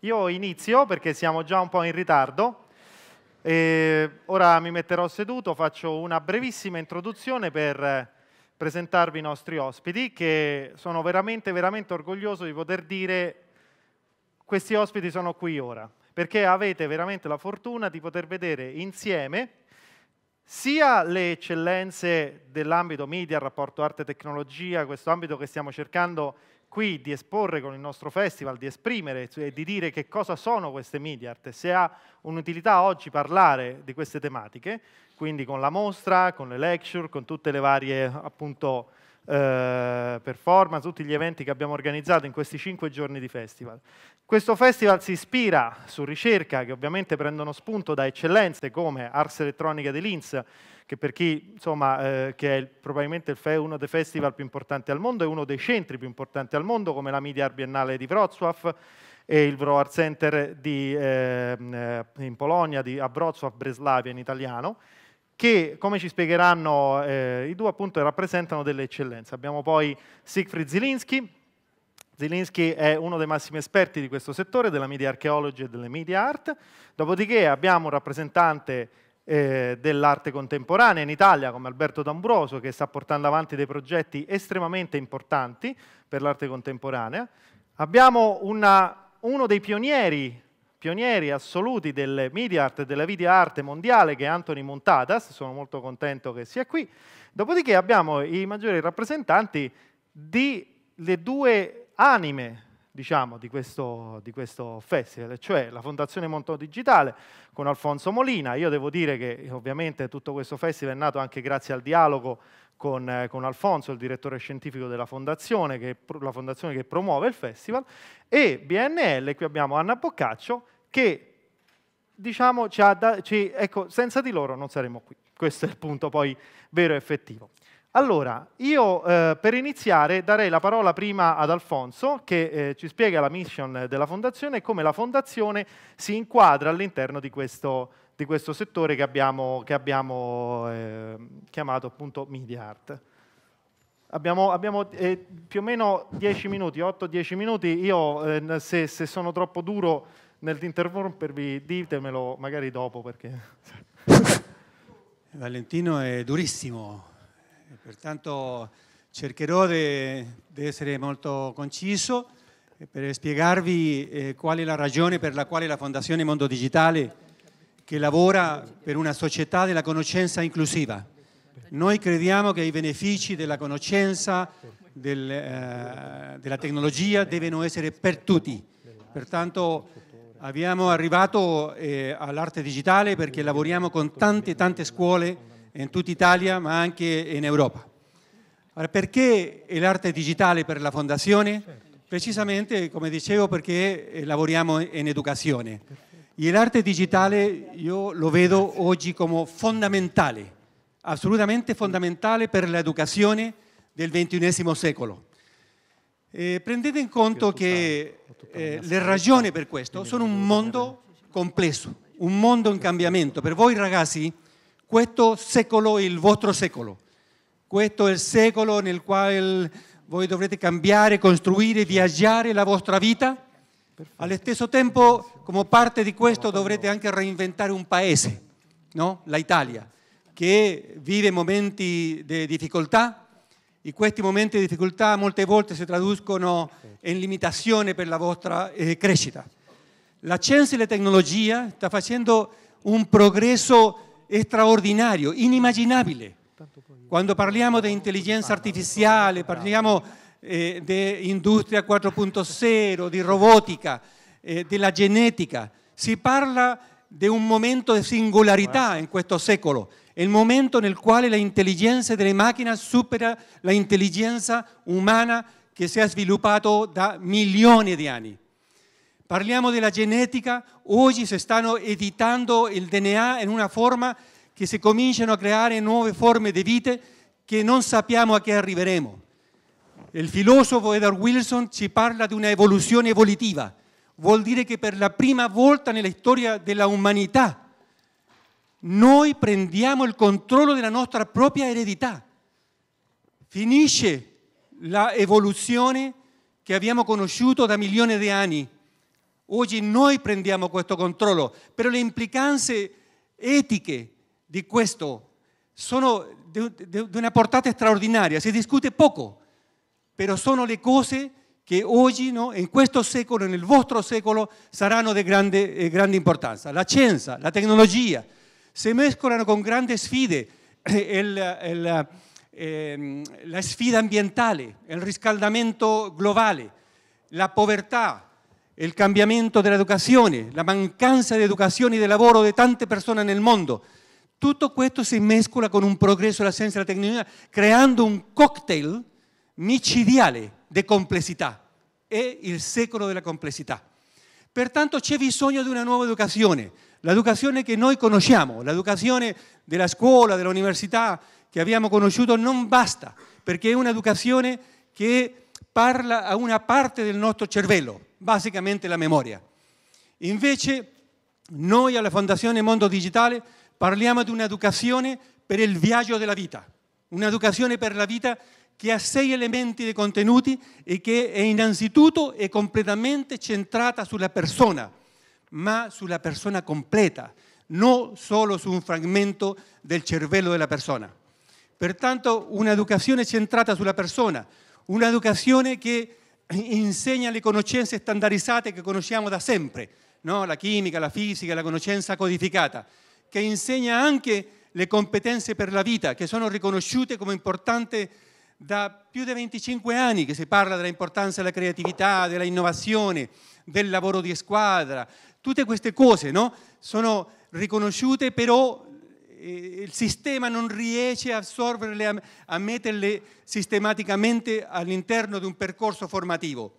io inizio perché siamo già un po' in ritardo. E ora mi metterò seduto, faccio una brevissima introduzione per presentarvi i nostri ospiti, che sono veramente, veramente orgoglioso di poter dire questi ospiti sono qui ora, perché avete veramente la fortuna di poter vedere insieme sia le eccellenze dell'ambito media, rapporto arte-tecnologia, questo ambito che stiamo cercando qui di esporre con il nostro festival, di esprimere e di dire che cosa sono queste media art, se ha un'utilità oggi parlare di queste tematiche, quindi con la mostra, con le lecture, con tutte le varie appunto eh, performance, tutti gli eventi che abbiamo organizzato in questi cinque giorni di festival. Questo festival si ispira su ricerca che ovviamente prendono spunto da eccellenze come Ars Elettronica di Linz, che per chi insomma, eh, che è il, probabilmente il uno dei festival più importanti al mondo, è uno dei centri più importanti al mondo, come la Media Art Biennale di Wrocław e il Wro Center di, ehm, eh, in Polonia, di, a Wrocław, Breslavia in italiano, che, come ci spiegheranno eh, i due, appunto rappresentano delle eccellenze. Abbiamo poi Siegfried Zielinski, Zielinski è uno dei massimi esperti di questo settore, della media archeology e delle media art. Dopodiché abbiamo un rappresentante eh, dell'arte contemporanea in Italia come Alberto D'Ambroso che sta portando avanti dei progetti estremamente importanti per l'arte contemporanea. Abbiamo una, uno dei pionieri, pionieri assoluti delle media art e della video arte mondiale che è Anthony Montadas, sono molto contento che sia qui. Dopodiché abbiamo i maggiori rappresentanti delle due anime diciamo, di, questo, di, questo, festival, cioè la Fondazione Monto Digitale con Alfonso Molina. Io devo dire che ovviamente tutto questo festival è nato anche grazie al dialogo con, eh, con Alfonso, il direttore scientifico della fondazione, che, la fondazione che promuove il festival, e BNL, qui abbiamo Anna Boccaccio, che diciamo, ci ha, ci, ecco, senza di loro non saremmo qui. Questo è il punto poi vero e effettivo. Allora, io eh, per iniziare darei la parola prima ad Alfonso che eh, ci spiega la mission della fondazione e come la fondazione si inquadra all'interno di questo, di questo settore che abbiamo, che abbiamo eh, chiamato appunto Media Art. Abbiamo, abbiamo eh, più o meno 10 minuti, 8-10 minuti, io eh, se, se, sono troppo duro nell'interrompervi ditemelo magari dopo perché... Valentino è durissimo, pertanto cercherò di essere molto conciso per spiegarvi eh, qual è la ragione per la quale la Fondazione Mondo Digitale che lavora per una società della conoscenza inclusiva. Noi crediamo che i benefici della conoscenza, del, eh, della tecnologia devono essere per tutti. Pertanto abbiamo arrivato eh, all'arte digitale perché lavoriamo con tante tante scuole in tutta Italia ma anche in Europa. Allora, perché l'arte digitale per la Fondazione? Precisamente, come dicevo, perché eh, lavoriamo in educazione. E l'arte digitale io lo vedo oggi come fondamentale, assolutamente fondamentale per l'educazione del XXI secolo. Eh, prendete in conto che eh, le ragioni per questo sono un mondo complesso, un mondo in cambiamento. Per voi ragazzi questo secolo è il vostro secolo. Questo è il secolo nel quale voi dovrete cambiare, costruire, viaggiare la vostra vita. Allo stesso tempo, come parte di questo, dovrete anche reinventare un paese, no? l'Italia, che vive momenti di difficoltà e questi momenti di difficoltà molte volte si traducono in limitazione per la vostra eh, crescita. La scienza e la tecnologia sta facendo un progresso straordinario, inimmaginabile. Quando parliamo di intelligenza artificiale, parliamo eh, di industria 4.0, di robotica, eh, della genetica, si parla di un momento di singolarità in questo secolo, il momento nel quale l'intelligenza delle macchine supera l'intelligenza umana che si è sviluppato da milioni di anni. Parliamo della genetica, oggi si stanno editando il DNA in una forma che si cominciano a creare nuove forme di vite che non sappiamo a che arriveremo. Il filosofo Edward Wilson ci parla di una evoluzione evolutiva, vuol dire che per la prima volta nella storia della umanità noi prendiamo il controllo della nostra propria eredità. Finisce l'evoluzione che abbiamo conosciuto da milioni di anni Oggi noi prendiamo questo controllo, però le implicanze etiche di questo sono di una portata straordinaria, si discute poco, però sono le cose che oggi, no, in questo secolo, nel vostro secolo, saranno di grande, eh, grande importanza. La scienza, la tecnologia, si mescolano con grandi sfide, il, il, eh, la sfida ambientale, il riscaldamento globale, la povertà, il cambiamento dell'educazione, la mancanza di educazione e di lavoro di tante persone nel mondo. Tutto questo si mescola con un progresso della scienza e della tecnologia, creando un cocktail micidiale di complessità. È il secolo della complessità. Pertanto c'è bisogno di una nuova educazione, l'educazione che noi conosciamo, l'educazione della scuola, dell'università che abbiamo conosciuto non basta, perché è un'educazione che parla a una parte del nostro cervello, basicamente la memoria. Invece noi alla Fondazione Mondo Digitale Parliamo di un'educazione per il viaggio della vita, un'educazione per la vita che ha sei elementi di contenuti e che è innanzitutto e completamente centrata sulla persona, ma sulla persona completa, non solo su un fragmento del cervello della persona. Pertanto un'educazione centrata sulla persona, un'educazione che insegna le conoscenze standardizzate che conosciamo da sempre, no? la chimica, la fisica, la conoscenza codificata, che insegna anche le competenze per la vita, che sono riconosciute come importanti da più di 25 anni, che si parla dell'importanza della creatività, della innovazione, del lavoro di squadra. Tutte queste cose no? sono riconosciute, però il sistema non riesce a assorberle, a, metterle sistematicamente all'interno di un percorso formativo.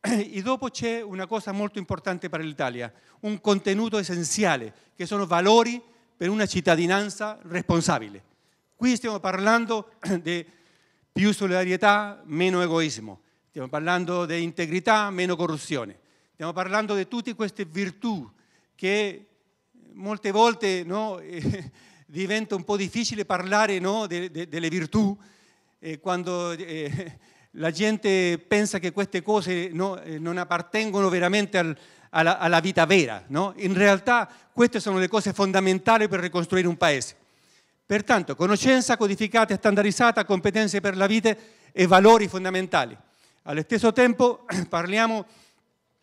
E dopo c'è una cosa molto importante per l'Italia, un contenuto essenziale, che sono valori per una cittadinanza responsabile. Qui stiamo parlando di più solidarietà, meno egoismo, stiamo parlando di integrità, meno corruzione, stiamo parlando di tutte queste virtù che molte volte no, eh, diventa un po' difficile parlare no, de, de, delle virtù eh, quando... Eh, la gente pensa che queste cose no, eh, non appartengono veramente al, alla, alla, vita vera. No? In realtà queste sono le cose fondamentali per ricostruire un paese. Pertanto, conoscenza codificata e standardizzata, competenze per la vita e valori fondamentali. Allo stesso tempo parliamo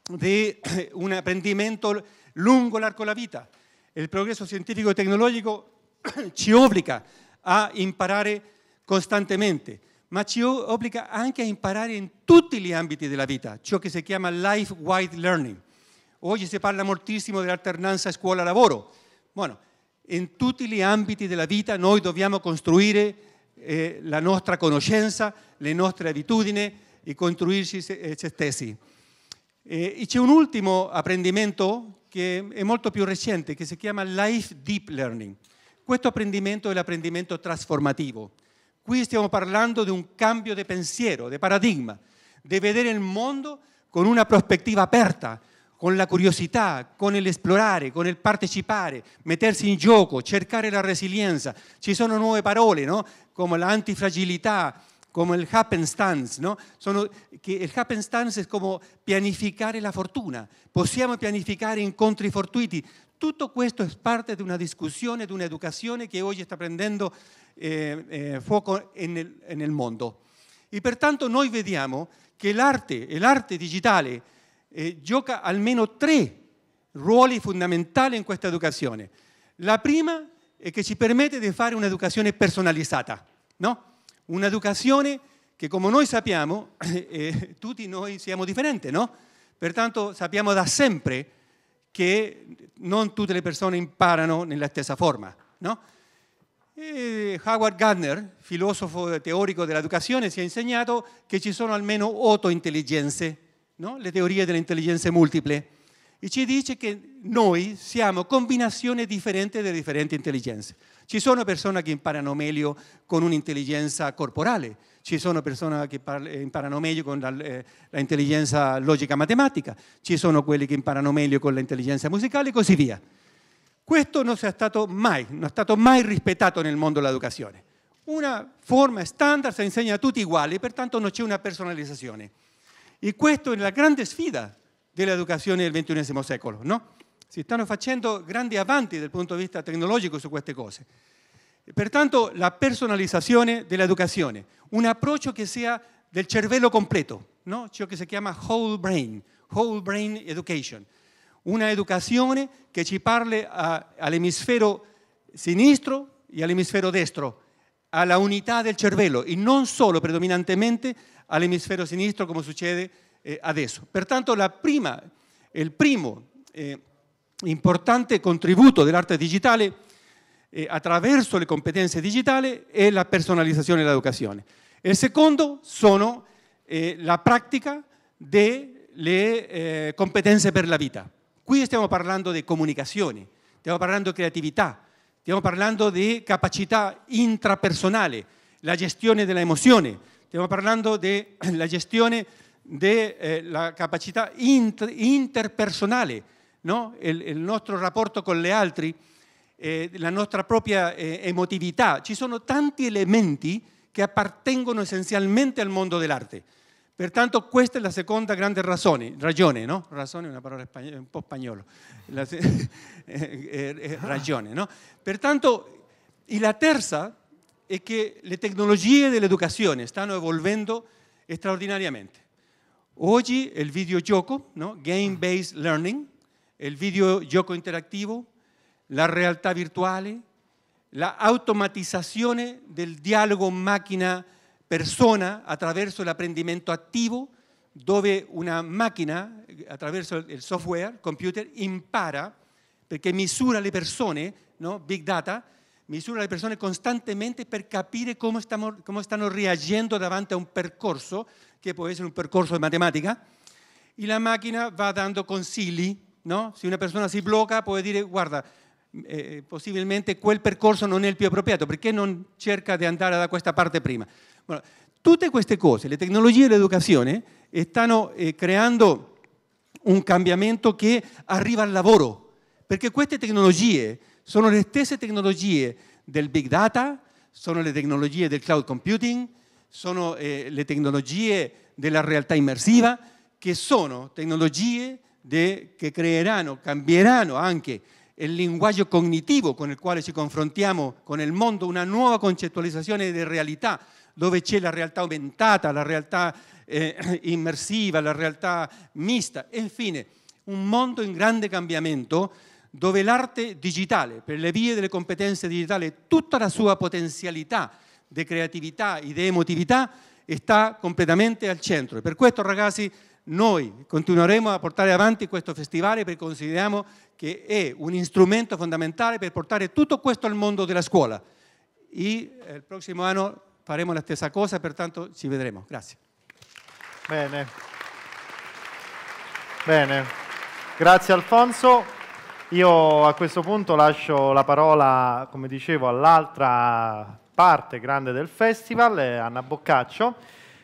di eh, un apprendimento lungo l'arco della vita. Il progresso scientifico e tecnologico ci obbliga a imparare costantemente ma ci obbliga anche a imparare in tutti gli ambiti della vita, ciò che si chiama life-wide learning. Oggi si parla moltissimo dell'alternanza scuola-lavoro. Bueno, in tutti gli ambiti della vita noi dobbiamo costruire eh, la nostra conoscenza, le nostre abitudini e costruirci se, eh, se stessi. E c'è un ultimo apprendimento che è molto più recente, che si chiama Life Deep Learning. Questo apprendimento è l'apprendimento trasformativo. Qui stiamo parlando di un cambio di pensiero, di paradigma, di vedere il mondo con una prospettiva aperta, con la curiosità, con l'esplorare, con il partecipare, mettersi in gioco, cercare la resilienza. Ci sono nuove parole, no? come l'antifragilità, come il happenstance. No? Sono, il happenstance è come pianificare la fortuna. Possiamo pianificare incontri fortuiti. Tutto questo è parte di una discussione, di un'educazione che oggi sta prendendo eh, eh, fuoco nel, nel, mondo. E pertanto noi vediamo che l'arte l'arte digitale eh, gioca almeno tre ruoli fondamentali in questa educazione. La prima è che ci permette di fare un'educazione personalizzata, no? un'educazione che come noi sappiamo, eh, tutti noi siamo differenti, no? Pertanto sappiamo da sempre che non tutte le persone imparano nella stessa forma, no? Howard Gardner, filosofo teorico dell'educazione, si è insegnato che ci sono almeno otto intelligenze, no? le teorie delle intelligenze multiple, e ci dice che noi siamo combinazioni differenti delle differenti intelligenze. Ci sono persone che imparano meglio con un'intelligenza corporale, ci sono persone che imparano meglio con l'intelligenza logica matematica, ci sono quelli che imparano meglio con l'intelligenza musicale e così via. Questo non è stato mai, non è stato mai rispettato nel mondo dell'educazione. Una forma standard si insegna a tutti uguali, pertanto non c'è una personalizzazione. E questa è la grande sfida dell'educazione del XXI secolo. No? Si stanno facendo grandi avanti dal punto di vista tecnologico su queste cose. Pertanto la personalizzazione dell'educazione, un approccio che sia del cervello completo, no? ciò che si chiama whole brain, whole brain education, una educazione che ci parli all'emisfero sinistro e all'emisfero destro, alla unità del cervello e non solo predominantemente all'emisfero sinistro come succede eh, adesso. Pertanto prima, il primo eh, importante contributo dell'arte digitale eh, attraverso le competenze digitali è la personalizzazione dell'educazione. Il secondo sono eh, la pratica delle eh, competenze per la vita. Qui stiamo parlando di comunicazione, stiamo parlando di creatività, stiamo parlando di capacità intrapersonale, la gestione delle emozioni, stiamo parlando della gestione della capacità inter interpersonale, no? il, il, nostro rapporto con gli altri, eh, la nostra propria eh, emotività. Ci sono tanti elementi che appartengono essenzialmente al mondo dell'arte. Pertanto questa è la seconda grande ragione, ragione no? Ragione è una parola un po' spagnolo, la, eh, eh, ragione, no? Pertanto la terza è che le tecnologie dell'educazione stanno evolvendo straordinariamente. Oggi il videogioco, no? game-based learning, il videogioco interattivo, la realtà virtuale, la automatizzazione del dialogo macchina-persona attraverso l'apprendimento attivo, dove una macchina, attraverso il software, computer, impara perché misura le persone, no? big data, misura le persone costantemente per capire come, stiamo, come stanno reagendo davanti a un percorso, che può essere un percorso di matematica, e la macchina va dando consigli. No? Se una persona si blocca può dire guarda, eh, possibilmente quel percorso non è il più appropriato, perché non cerca di andare da questa parte prima? Bueno, tutte queste cose, le tecnologie dell'educazione, stanno eh, creando un cambiamento che arriva al lavoro, perché queste tecnologie sono le stesse tecnologie del big data, sono le tecnologie del cloud computing, sono eh, le tecnologie della realtà immersiva, che sono tecnologie de, che creeranno, cambieranno anche il linguaggio cognitivo con il quale ci confrontiamo con il mondo, una nuova concettualizzazione di realtà, dove c'è la realtà aumentata, la realtà eh, immersiva, la realtà mista, infine un mondo in grande cambiamento dove l'arte digitale, per le vie delle competenze digitali, tutta la sua potenzialità di creatività e di emotività sta completamente al centro. E per questo ragazzi noi continueremo a portare avanti questo festival perché consideriamo che è un strumento fondamentale per portare tutto questo al mondo della scuola. E eh, il prossimo anno faremo la stessa cosa, pertanto ci vedremo. Grazie. Bene. Bene. Grazie Alfonso. Io a questo punto lascio la parola, come dicevo, all'altra parte grande del festival, Anna Boccaccio.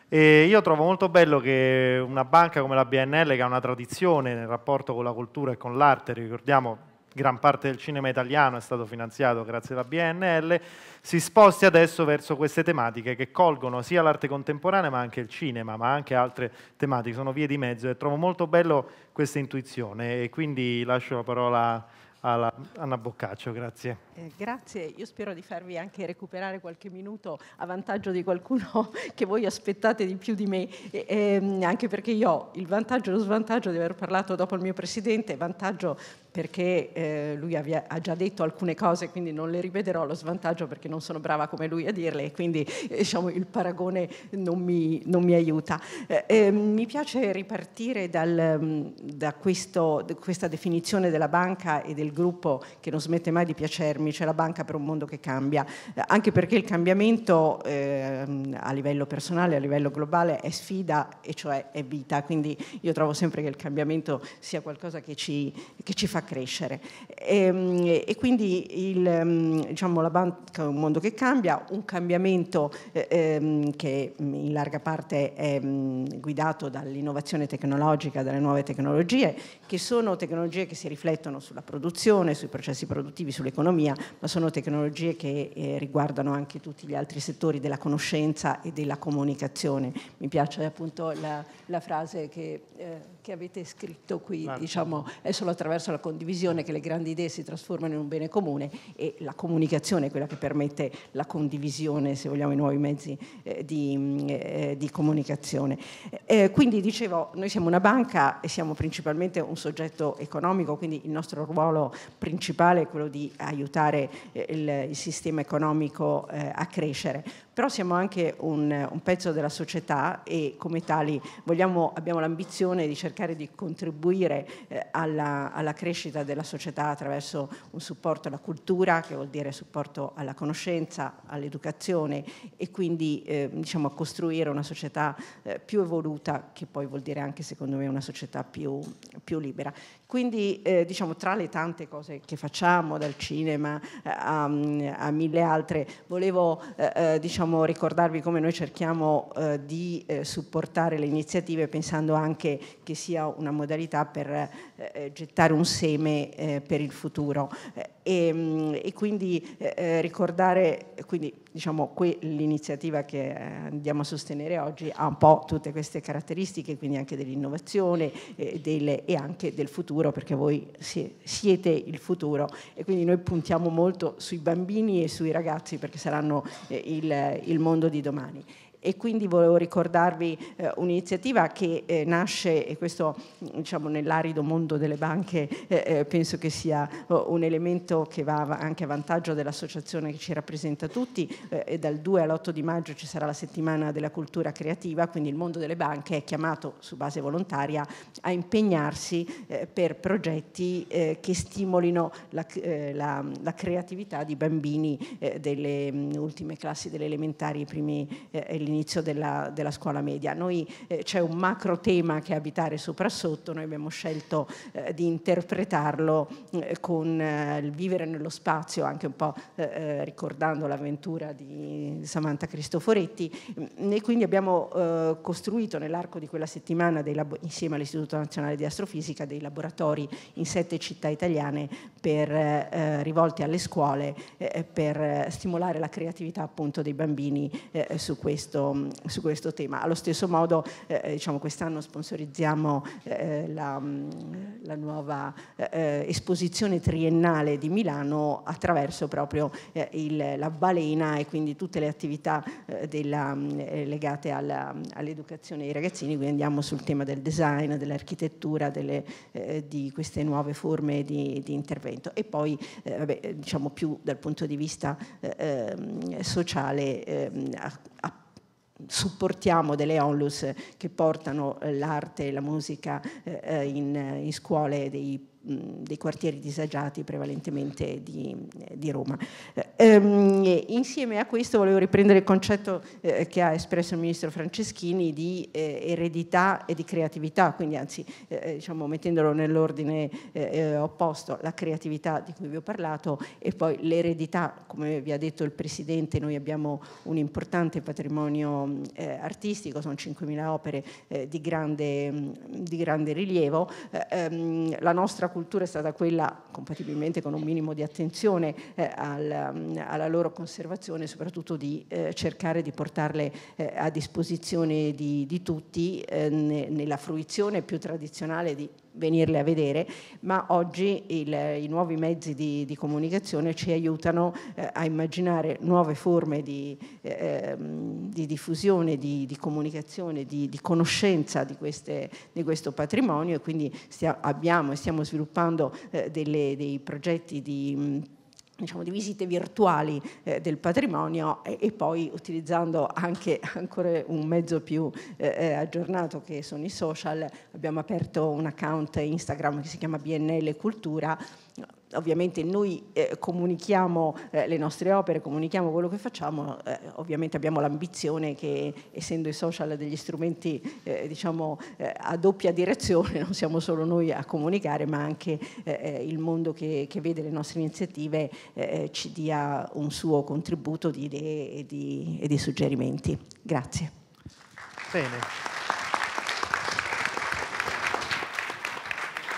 E io trovo molto bello che una banca come la BNL, che ha una tradizione nel rapporto con la cultura e con l'arte, ricordiamo gran parte del cinema italiano è stato finanziato grazie alla BNL, si sposti adesso verso queste tematiche che colgono sia l'arte contemporanea ma anche il cinema, ma anche altre tematiche, sono vie di mezzo e trovo molto bello questa intuizione. E quindi lascio la parola alla Anna Boccaccio, grazie. Eh, grazie, io spero di farvi anche recuperare qualche minuto a vantaggio di qualcuno che voi aspettate di più di me, e, e, ehm, anche perché io ho il vantaggio e lo svantaggio di aver parlato dopo il mio Presidente, vantaggio perché eh, lui avvia, ha già detto alcune cose, quindi non le ripeterò, lo svantaggio perché non sono brava come lui a dirle e quindi eh, diciamo, il paragone non mi, non mi aiuta. Eh, ehm, mi piace ripartire dal, mm, da questo, questa definizione della banca e del gruppo che non smette mai di piacermi, cioè la banca per un mondo che cambia, eh, anche perché il cambiamento ehm, a livello personale, a livello globale è sfida e cioè è vita, quindi io trovo sempre che il cambiamento sia qualcosa che ci, che ci fa crescere. E, ehm, e quindi il, ehm, diciamo, la banca è un mondo che cambia, un cambiamento eh, ehm, che in larga parte è guidato dall'innovazione tecnologica, dalle nuove tecnologie, che sono tecnologie che si riflettono sulla produzione, sui processi produttivi, sull'economia, ma sono tecnologie che eh, riguardano anche tutti gli altri settori della conoscenza e della comunicazione. Mi piace appunto la, la frase che... Eh, che avete scritto qui, diciamo, è solo attraverso la condivisione che le grandi idee si trasformano in un bene comune e la comunicazione è quella che permette la condivisione, se vogliamo, i nuovi mezzi eh, di, eh, di, comunicazione. Eh, quindi dicevo, noi siamo una banca e siamo principalmente un soggetto economico, quindi il nostro ruolo principale è quello di aiutare eh, il, il sistema economico eh, a crescere però siamo anche un, un, pezzo della società e come tali vogliamo, abbiamo l'ambizione di cercare di contribuire eh, alla, alla, crescita della società attraverso un supporto alla cultura, che vuol dire supporto alla conoscenza, all'educazione e quindi eh, diciamo, a costruire una società eh, più evoluta, che poi vuol dire anche secondo me una società più, più libera. Quindi eh, diciamo, tra le tante cose che facciamo, dal cinema eh, a, a mille altre, volevo eh, eh, diciamo, ricordarvi come noi cerchiamo eh, di supportare le iniziative pensando anche che sia una modalità per gettare un seme per il futuro. E, mm, e, quindi ricordare, quindi, diciamo, l'iniziativa che andiamo a sostenere oggi ha un po' tutte queste caratteristiche, quindi anche dell'innovazione e anche del futuro perché voi siete il futuro. E quindi noi puntiamo molto sui bambini e sui ragazzi perché saranno eh, il, il mondo di domani e quindi volevo ricordarvi eh, un'iniziativa che eh, nasce, e questo diciamo, nell'arido mondo delle banche eh, eh penso che sia oh, un elemento che va anche a vantaggio dell'associazione che ci rappresenta tutti, eh, dal 2 all'8 di maggio ci sarà la settimana della cultura creativa, quindi il mondo delle banche è chiamato su base volontaria a impegnarsi eh, per progetti che stimolino la, la, la, creatività di bambini delle mh, mm, ultime classi delle elementari e primi e all'inizio della, della scuola media. Noi eh, c'è un macro tema che è abitare sopra sotto, noi abbiamo scelto eh, di interpretarlo eh, con eh, il vivere nello spazio, anche un po' eh, eh, ricordando l'avventura di Samantha Cristoforetti mm, e quindi abbiamo costruito nell'arco di quella settimana labo- insieme all'Istituto Nazionale di Astrofisica dei laboratori in sette città italiane per, rivolti alle scuole per stimolare la creatività appunto dei bambini su questo su questo tema. Allo stesso modo eh, eh, diciamo, quest'anno sponsorizziamo eh, la, la, nuova eh, esposizione triennale di Milano attraverso proprio eh, il, la balena e quindi tutte le attività eh, della, legate alla, all'educazione dei ragazzini, quindi andiamo sul tema del design, dell'architettura, delle, di queste nuove forme di, di intervento e poi vabbè, diciamo più dal punto di vista ehm, sociale ehm, supportiamo delle onlus che portano l'arte e la musica eh, in, in scuole dei dei quartieri disagiati prevalentemente di, di Roma. Ehm, insieme a questo volevo riprendere il concetto eh, che ha espresso il ministro Franceschini di eh, eredità e di creatività, quindi anzi eh, diciamo, mettendolo nell'ordine eh, eh, opposto, la creatività di cui vi ho parlato e poi l'eredità, come vi ha detto il Presidente, noi abbiamo un importante patrimonio eh, artistico, sono 5.000 opere di grande, di, grande, rilievo, ehm, la nostra cultura è stata quella, compatibilmente con un minimo di attenzione eh, al, mm, alla loro conservazione, soprattutto di eh, cercare di portarle eh, a disposizione di, di tutti eh, ne, nella fruizione più tradizionale di venirle a vedere, ma oggi il, i nuovi mezzi di, di, comunicazione ci aiutano eh, a immaginare nuove forme di, eh, di diffusione, di, di comunicazione, di, conoscenza di, queste, di, questo patrimonio e quindi stia, abbiamo e stiamo sviluppando eh, delle, dei progetti di diciamo, di visite virtuali eh, del patrimonio e, e, poi utilizzando anche ancora un mezzo più eh, eh aggiornato che sono i social, abbiamo aperto un account Instagram che si chiama BNL Cultura ovviamente noi eh, comunichiamo eh, le nostre opere, comunichiamo quello che facciamo, eh, ovviamente abbiamo l'ambizione che essendo i social degli strumenti eh, diciamo eh, a doppia direzione, non siamo solo noi a comunicare, ma anche eh, il mondo che, che, vede le nostre iniziative ci dia un suo contributo di idee e di, e di suggerimenti. Grazie. Bene.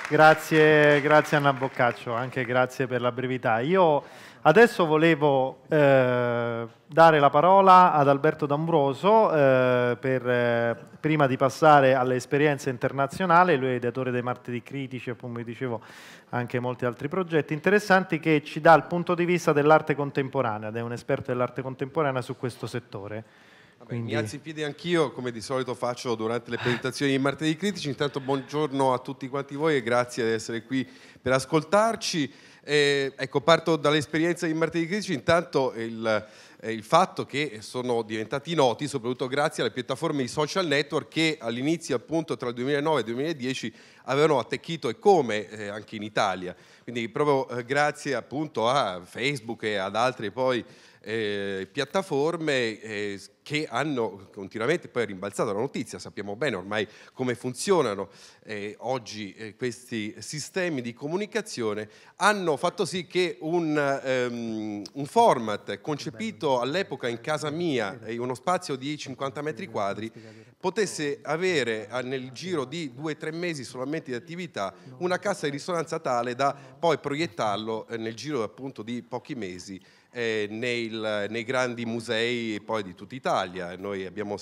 Grazie, grazie Anna Boccaccio, anche grazie per la brevità. Io adesso volevo eh, dare la parola ad Alberto D'Ambroso eh, per, eh, prima di passare alle esperienze internazionali, lui è ideatore dei Martedì Critici e come dicevo anche molti altri progetti interessanti che ci dà il punto di vista dell'arte contemporanea ed è un esperto dell'arte contemporanea su questo settore. Quindi... Mi alzo in piedi anch'io, come di solito faccio durante le presentazioni di martedì critici. Intanto buongiorno a tutti quanti voi e grazie di essere qui per ascoltarci. Eh, ecco, parto dall'esperienza di martedì critici. Intanto il, eh, il, fatto che sono diventati noti soprattutto grazie alle piattaforme di social network che all'inizio appunto tra il 2009 e il 2010 avevano attecchito e come eh, anche in Italia. Quindi proprio eh, grazie appunto a Facebook e ad altri poi eh, piattaforme eh, che hanno continuamente poi rimbalzato la notizia, sappiamo bene ormai come funzionano eh, oggi eh, questi sistemi di comunicazione, hanno fatto sì che un, um, un format concepito all'epoca in casa mia, in uno spazio di 50 metri quadri, potesse avere nel giro di due o tre mesi solamente di attività una cassa di risonanza tale da poi proiettarlo eh, nel giro appunto di pochi mesi eh, nei, nei, grandi musei poi di tutta Italia. Noi abbiamo,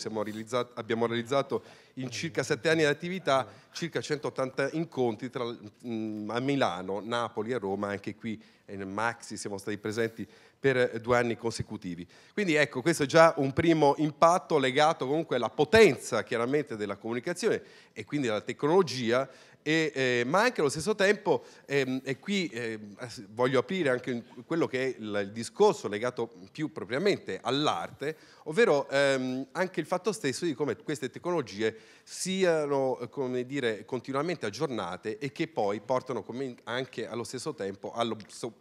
abbiamo realizzato in circa sette anni di attività circa 180 incontri tra, mh, a Milano, Napoli e Roma, anche qui in Maxi siamo stati presenti per due anni consecutivi. Quindi ecco, questo è già un primo impatto legato comunque alla potenza chiaramente della comunicazione e quindi alla tecnologia e, eh, ma anche allo stesso tempo, ehm, e qui eh, voglio aprire anche quello che è il, il, discorso legato più propriamente all'arte, ovvero ehm, anche il fatto stesso di come queste tecnologie siano dire, continuamente aggiornate e che poi portano anche allo stesso tempo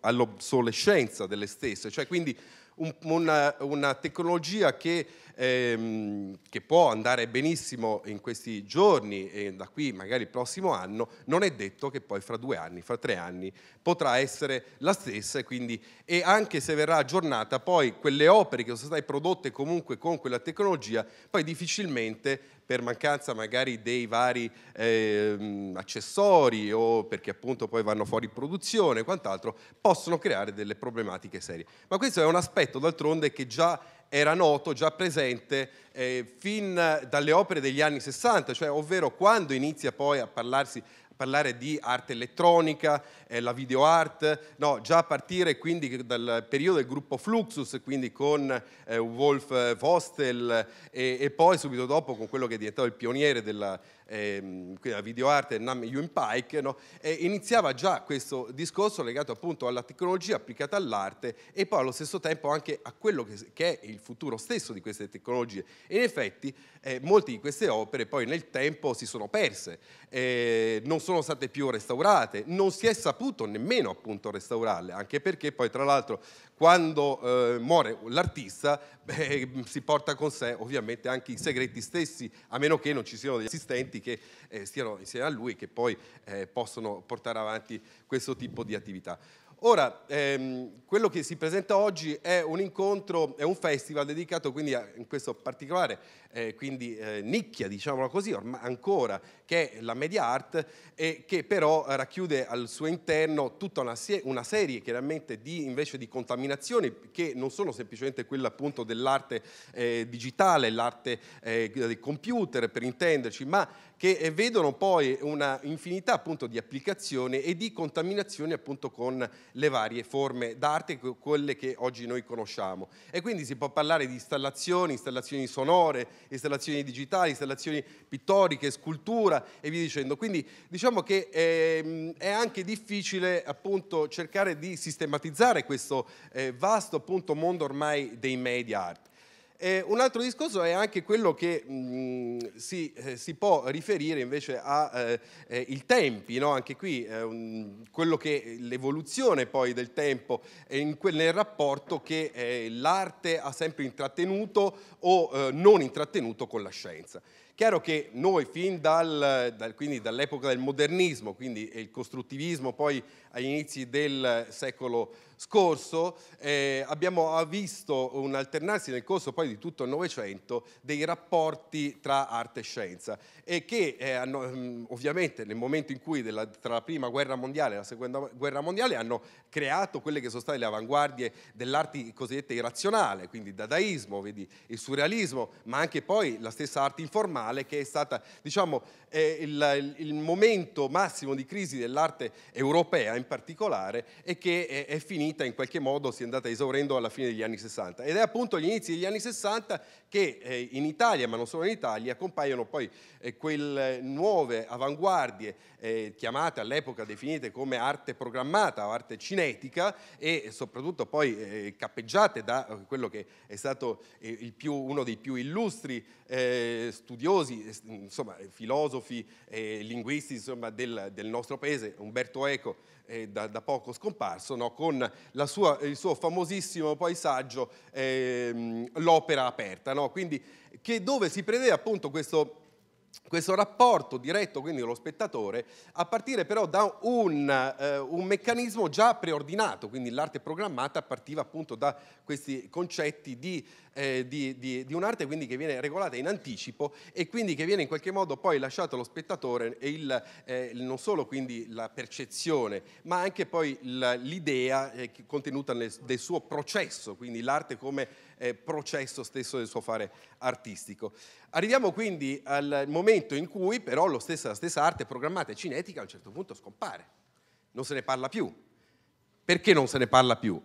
all'obsolescenza delle stesse, cioè quindi un, una, una, tecnologia che, ehm, che, può andare benissimo in questi giorni e da qui magari il prossimo anno, non è detto che poi fra due anni, fra tre anni potrà essere la stessa e, quindi, e anche se verrà aggiornata poi quelle opere che sono state prodotte comunque con quella tecnologia, poi difficilmente per mancanza magari dei vari eh, accessori o perché appunto poi vanno fuori produzione e quant'altro, possono creare delle problematiche serie. Ma questo è un aspetto d'altronde che già era noto, già presente eh, fin dalle opere degli anni 60, cioè ovvero quando inizia poi a parlarsi parlare di arte elettronica, eh, la video art, no, già a partire quindi dal periodo del gruppo Fluxus, quindi con eh, Wolf Vostel e, e, poi subito dopo con quello che è diventato il pioniere della, ehm, la video art Nam Yuen Pike, no? iniziava già questo discorso legato appunto alla tecnologia applicata all'arte e poi allo stesso tempo anche a quello che, che è il futuro stesso di queste tecnologie. E in effetti eh, molte di queste opere poi nel tempo si sono perse, eh, non sono state più restaurate, non si è saputo nemmeno appunto restaurarle, anche perché poi tra l'altro quando eh, muore l'artista beh, si porta con sé ovviamente anche i segreti stessi, a meno che non ci siano degli assistenti che eh, stiano insieme a lui che poi eh, possono portare avanti questo tipo di attività. Ora, ehm, quello che si presenta oggi è un incontro, è un festival dedicato quindi a, in questo particolare, eh, quindi eh, nicchia, diciamolo così, ormai ancora, che è la media art, e che però racchiude al suo interno tutta una, se- una serie chiaramente di, invece di contaminazioni che non sono semplicemente quella appunto dell'arte eh, digitale, l'arte eh, del computer per intenderci, ma che vedono poi una infinità appunto di applicazioni e di contaminazioni appunto con le varie forme d'arte, quelle che oggi noi conosciamo. E quindi si può parlare di installazioni, installazioni sonore, installazioni digitali, installazioni pittoriche, scultura e via dicendo. Quindi diciamo che eh, è anche difficile appunto cercare di sistematizzare questo eh, vasto appunto mondo ormai dei media art. Eh, un altro discorso è anche quello che mh, si, eh, si, può riferire invece ai eh, eh tempi, no? anche qui un, quello che l'evoluzione poi del tempo quel, nel rapporto che eh, l'arte ha sempre intrattenuto o eh, non intrattenuto con la scienza Chiaro che noi fin dal, dal, dall'epoca del modernismo, quindi il costruttivismo, poi agli inizi del secolo scorso eh, abbiamo visto un alternarsi nel corso poi di tutto il Novecento dei rapporti tra arte e scienza e che eh, hanno, mm, ovviamente nel momento in cui della, tra la prima guerra mondiale e la seconda guerra mondiale hanno creato quelle che sono state le avanguardie dell'arte cosiddetta irrazionale, quindi il dadaismo, vedi, il surrealismo, ma anche poi la stessa arte informale che è stata diciamo, eh, il, il, momento massimo di crisi dell'arte europea in particolare e che è, è finita finita in qualche modo si è andata esaurendo alla fine degli anni 60 ed è appunto agli inizi degli anni 60 che eh, in Italia, ma non solo in Italia, compaiono poi eh, quelle nuove avanguardie eh, chiamate all'epoca definite come arte programmata o arte cinetica e soprattutto poi eh, cappeggiate da quello che è stato eh, più, uno dei più illustri eh, studiosi, insomma, filosofi linguisti insomma, del, del nostro paese, Umberto Eco, eh, da, da, poco scomparso, no? con sua, il suo famosissimo poi saggio eh, L'opera aperta, no? quindi che dove si prevede appunto questo questo rapporto diretto quindi con lo spettatore a partire però da un, eh, un, meccanismo già preordinato, quindi l'arte programmata partiva appunto da questi concetti di, eh, di, di, di un'arte che viene regolata in anticipo e quindi che viene in qualche modo poi lasciato allo spettatore il, eh, non solo quindi la percezione ma anche poi l'idea eh, contenuta nel, del suo processo, quindi l'arte come eh, processo stesso del suo fare artistico. Arriviamo quindi al momento in cui però stessa, la stessa arte programmata e cinetica a un certo punto scompare, non se ne parla più. Perché non se ne parla più?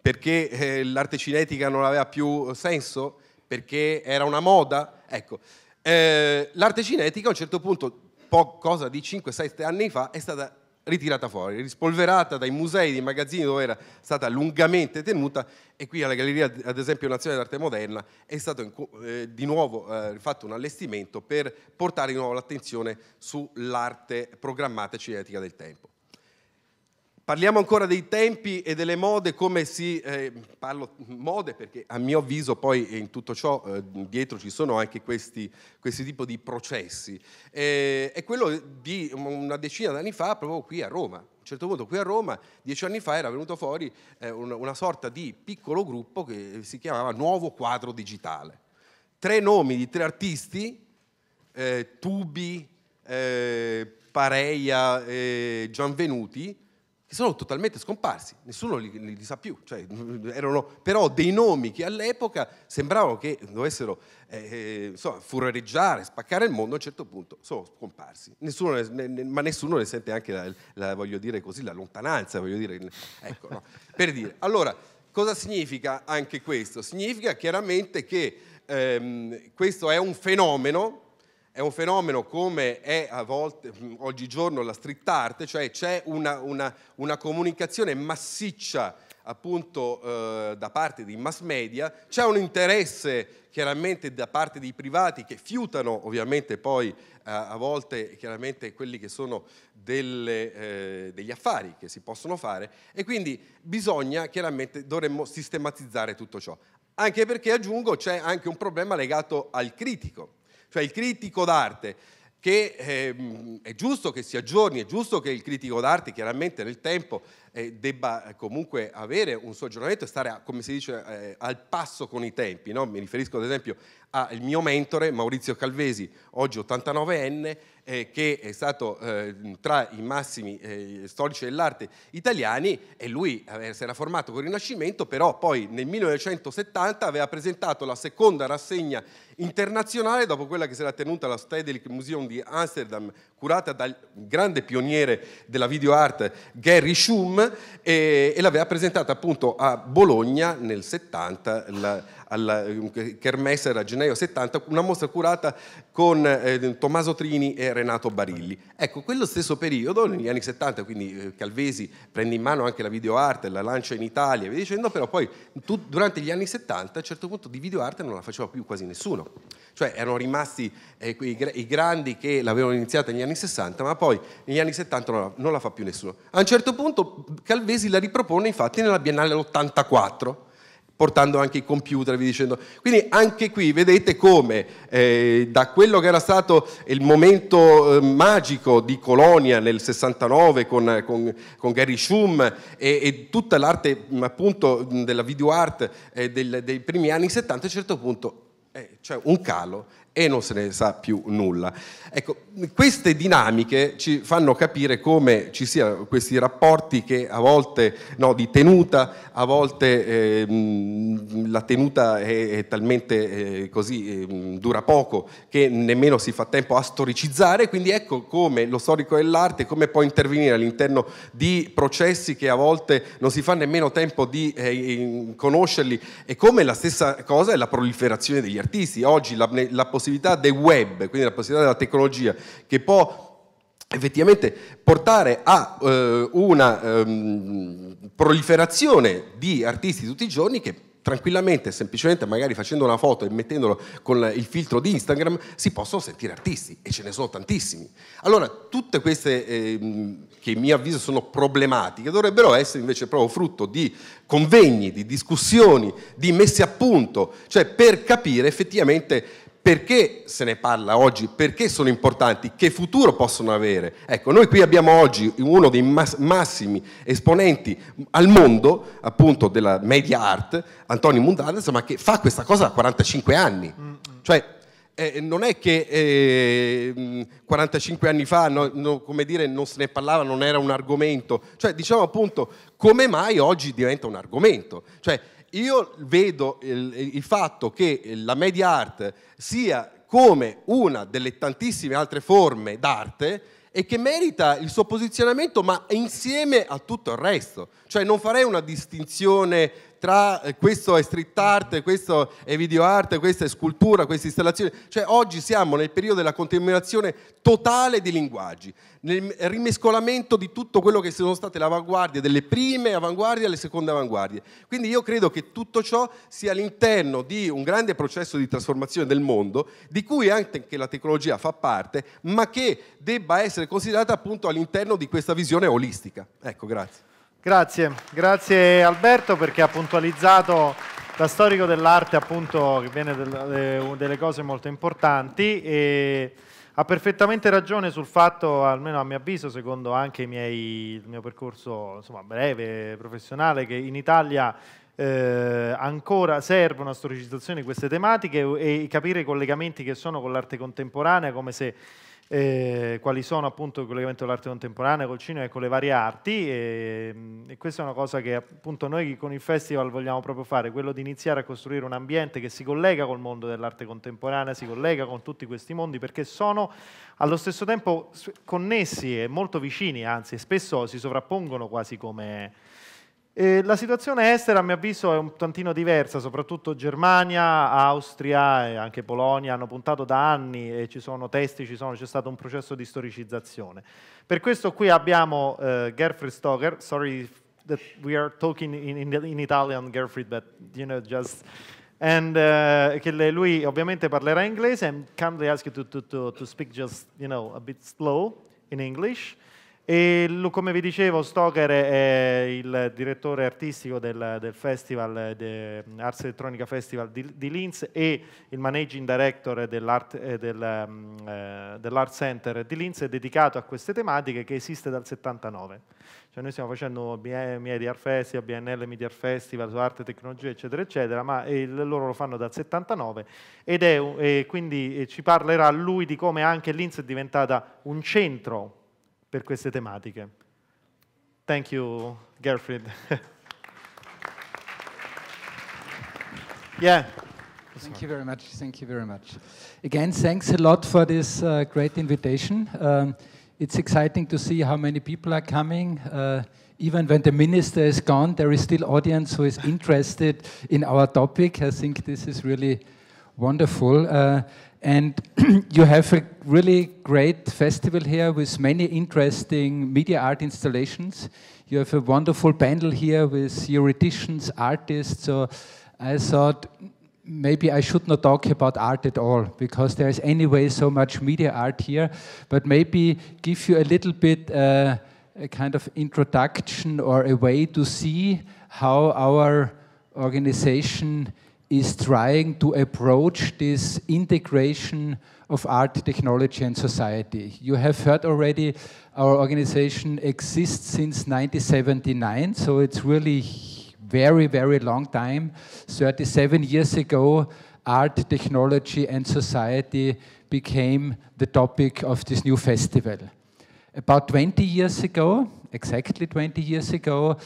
Perché eh, l'arte cinetica non aveva più senso? Perché era una moda? Ecco, eh, l'arte cinetica a un certo punto, po- cosa di 5-7 anni fa, è stata ritirata fuori, rispolverata dai musei, dai magazzini dove era stata lungamente tenuta e qui alla Galleria ad esempio Nazionale d'Arte Moderna è stato eh, di nuovo eh, fatto un allestimento per portare di nuovo l'attenzione sull'arte programmata e cinetica del tempo. Parliamo ancora dei tempi e delle mode, come si... Eh, parlo mode perché a mio avviso poi in tutto ciò eh, dietro ci sono anche questi, questi tipi di processi. Eh, è quello di una decina d'anni fa proprio qui a Roma. A un certo punto qui a Roma, dieci anni fa, era venuto fuori eh, una, una sorta di piccolo gruppo che si chiamava Nuovo Quadro Digitale. Tre nomi di tre artisti, eh, Tubi, eh, Pareia e Gianvenuti, che sono totalmente scomparsi, nessuno li, li, li sa più, cioè, erano però dei nomi che all'epoca sembravano che dovessero eh, eh, insomma, furreggiare, spaccare il mondo, a un certo punto sono scomparsi, nessuno ne, ne, ma nessuno ne sente anche la, la, voglio dire così, la lontananza, voglio dire, ecco, no? per dire. Allora, cosa significa anche questo? Significa chiaramente che ehm, questo è un fenomeno è un fenomeno come è a volte, oggigiorno la street art, cioè c'è una, una, una comunicazione massiccia appunto eh, da parte dei mass media, c'è un interesse chiaramente da parte dei privati che fiutano ovviamente poi eh, a volte chiaramente quelli che sono delle, eh, degli affari che si possono fare e quindi bisogna chiaramente, dovremmo sistematizzare tutto ciò. Anche perché aggiungo c'è anche un problema legato al critico cioè il critico d'arte che eh, è giusto che si aggiorni, è giusto che il critico d'arte chiaramente nel tempo eh, debba comunque avere un suo aggiornamento e stare, come si dice, eh, al passo con i tempi. No? Mi riferisco ad esempio al mio mentore Maurizio Calvesi, oggi 89enne, eh, che è stato eh, tra i massimi eh, storici dell'arte italiani e lui eh, si era formato con il Rinascimento, però poi nel 1970 aveva presentato la seconda rassegna internazionale dopo quella che si era tenuta alla Stedelijk Museum di Amsterdam, curata dal grande pioniere della video art Gary Schum e, e l'aveva presentata appunto a Bologna nel 70. La, alla Kermesse a gennaio 70, una mostra curata con eh, Tommaso Trini e Renato Barilli. Ecco, quello stesso periodo, negli anni 70, quindi eh, Calvesi prende in mano anche la videoarte, la lancia in Italia, via dicendo, però poi tu, durante gli anni 70 a un certo punto di videoarte non la faceva più quasi nessuno. Cioè erano rimasti eh, quei, i grandi che l'avevano iniziata negli anni 60, ma poi negli anni 70 non la, non la fa più nessuno. A un certo punto Calvesi la ripropone infatti nella Biennale l'84 portando anche i computer, vi dicendo. Quindi anche qui vedete come eh, da quello che era stato il momento eh, magico di Colonia nel 69 con, con, con Gary Schum e, e, tutta l'arte appunto della video art eh, del, dei primi anni 70, a un certo punto eh, c'è un calo e non se ne sa più nulla. Ecco, queste dinamiche ci fanno capire come ci siano questi rapporti che a volte no, di tenuta, a volte eh, la tenuta è, è talmente eh, così eh, dura poco che nemmeno si fa tempo a storicizzare, quindi ecco come lo storico dell'arte come può intervenire all'interno di processi che a volte non si fa nemmeno tempo di eh, conoscerli e come la stessa cosa è la proliferazione degli artisti. Oggi la, la possibilità del web, quindi la possibilità della tecnologia che può effettivamente portare a eh, una ehm, proliferazione di artisti tutti i giorni che tranquillamente, semplicemente magari facendo una foto e mettendolo con il filtro di Instagram, si possono sentire artisti e ce ne sono tantissimi. Allora, tutte queste eh, che a mio avviso sono problematiche dovrebbero essere invece proprio frutto di convegni, di discussioni, di messe a punto, cioè per capire effettivamente perché se ne parla oggi, perché sono importanti, che futuro possono avere. Ecco, noi qui abbiamo oggi uno dei massimi esponenti al mondo, appunto, della media art, Antonio Mundana, insomma, che fa questa cosa da 45 anni. Mm-hmm. Cioè, eh, non è che eh, 45 anni fa, no, no, come dire, non se ne parlava, non era un argomento. Cioè, diciamo appunto, come mai oggi diventa un argomento? Cioè, io vedo il, il, fatto che la media art sia come una delle tantissime altre forme d'arte e che merita il suo posizionamento ma insieme a tutto il resto. Cioè non farei una distinzione tra eh, questo è street art, questo è video art, questa è scultura, questa è installazione. Cioè oggi siamo nel periodo della contaminazione totale di linguaggi, nel rimescolamento di tutto quello che sono state le avanguardie, delle prime avanguardie alle seconde avanguardie. Quindi io credo che tutto ciò sia all'interno di un grande processo di trasformazione del mondo, di cui anche la tecnologia fa parte, ma che debba essere considerata appunto all'interno di questa visione olistica. Ecco, grazie. Grazie, grazie Alberto perché ha puntualizzato da storico dell'arte appunto che viene del, delle cose molto importanti e ha perfettamente ragione sul fatto, almeno a mio avviso, secondo anche miei, il mio percorso insomma, breve, professionale, che in Italia eh, ancora serve una storicizzazione di queste tematiche e capire i collegamenti che sono con l'arte contemporanea, come se eh, quali sono appunto il collegamento dell'arte contemporanea col cinema e con le varie arti e, e, questa è una cosa che appunto noi con il festival vogliamo proprio fare, quello di iniziare a costruire un ambiente che si collega col mondo dell'arte contemporanea, si collega con tutti questi mondi perché sono allo stesso tempo connessi e molto vicini, anzi spesso si sovrappongono quasi come e la situazione estera, a mio avviso, è un tantino diversa, soprattutto Germania, Austria e anche Polonia hanno puntato da anni e ci sono testi, c'è stato un processo di storicizzazione. Per questo qui abbiamo uh, Gerfried Stoker, sorry that we are talking in, in, in Italian, Gerfried, but you know, just... And uh, che lui ovviamente parlerà inglese and kindly ask you to, to, to, to speak just, you know, a bit slow in English. E come vi dicevo, Stoker è il direttore artistico del, del Festival, de, Arts Elettronica Festival di, di, Linz e il managing director dell'Art, eh, del, um, eh, Center di Linz, è dedicato a queste tematiche che esiste dal 79. Cioè noi stiamo facendo Media Art Festival, BNL Media Art Festival su arte, tecnologia, eccetera, eccetera, ma il, loro lo fanno dal 79 ed è, quindi ci parlerà lui di come anche Linz è diventata un centro per queste tematiche. Thank you, Gerfried. yeah. Thank you very much. Thank you very much. Again, thanks a lot for this uh, great invitation. Um, it's exciting to see how many people are coming. Uh, even when the minister is gone, there is still audience who is interested in our topic. I think this is really wonderful. Uh, and you have a really great festival here with many interesting media art installations. You have a wonderful panel here with theoreticians, artists. So I thought maybe I should not talk about art at all because there is anyway so much media art here. But maybe give you a little bit uh, a kind of introduction or a way to see how our organization is trying to approach this integration of art, technology, and society. You have heard already our organization exists since 1979, so it's really very, very long time. 37 years ago, art, technology, and society became the topic of this new festival. About 20 years ago, exactly 20 years ago,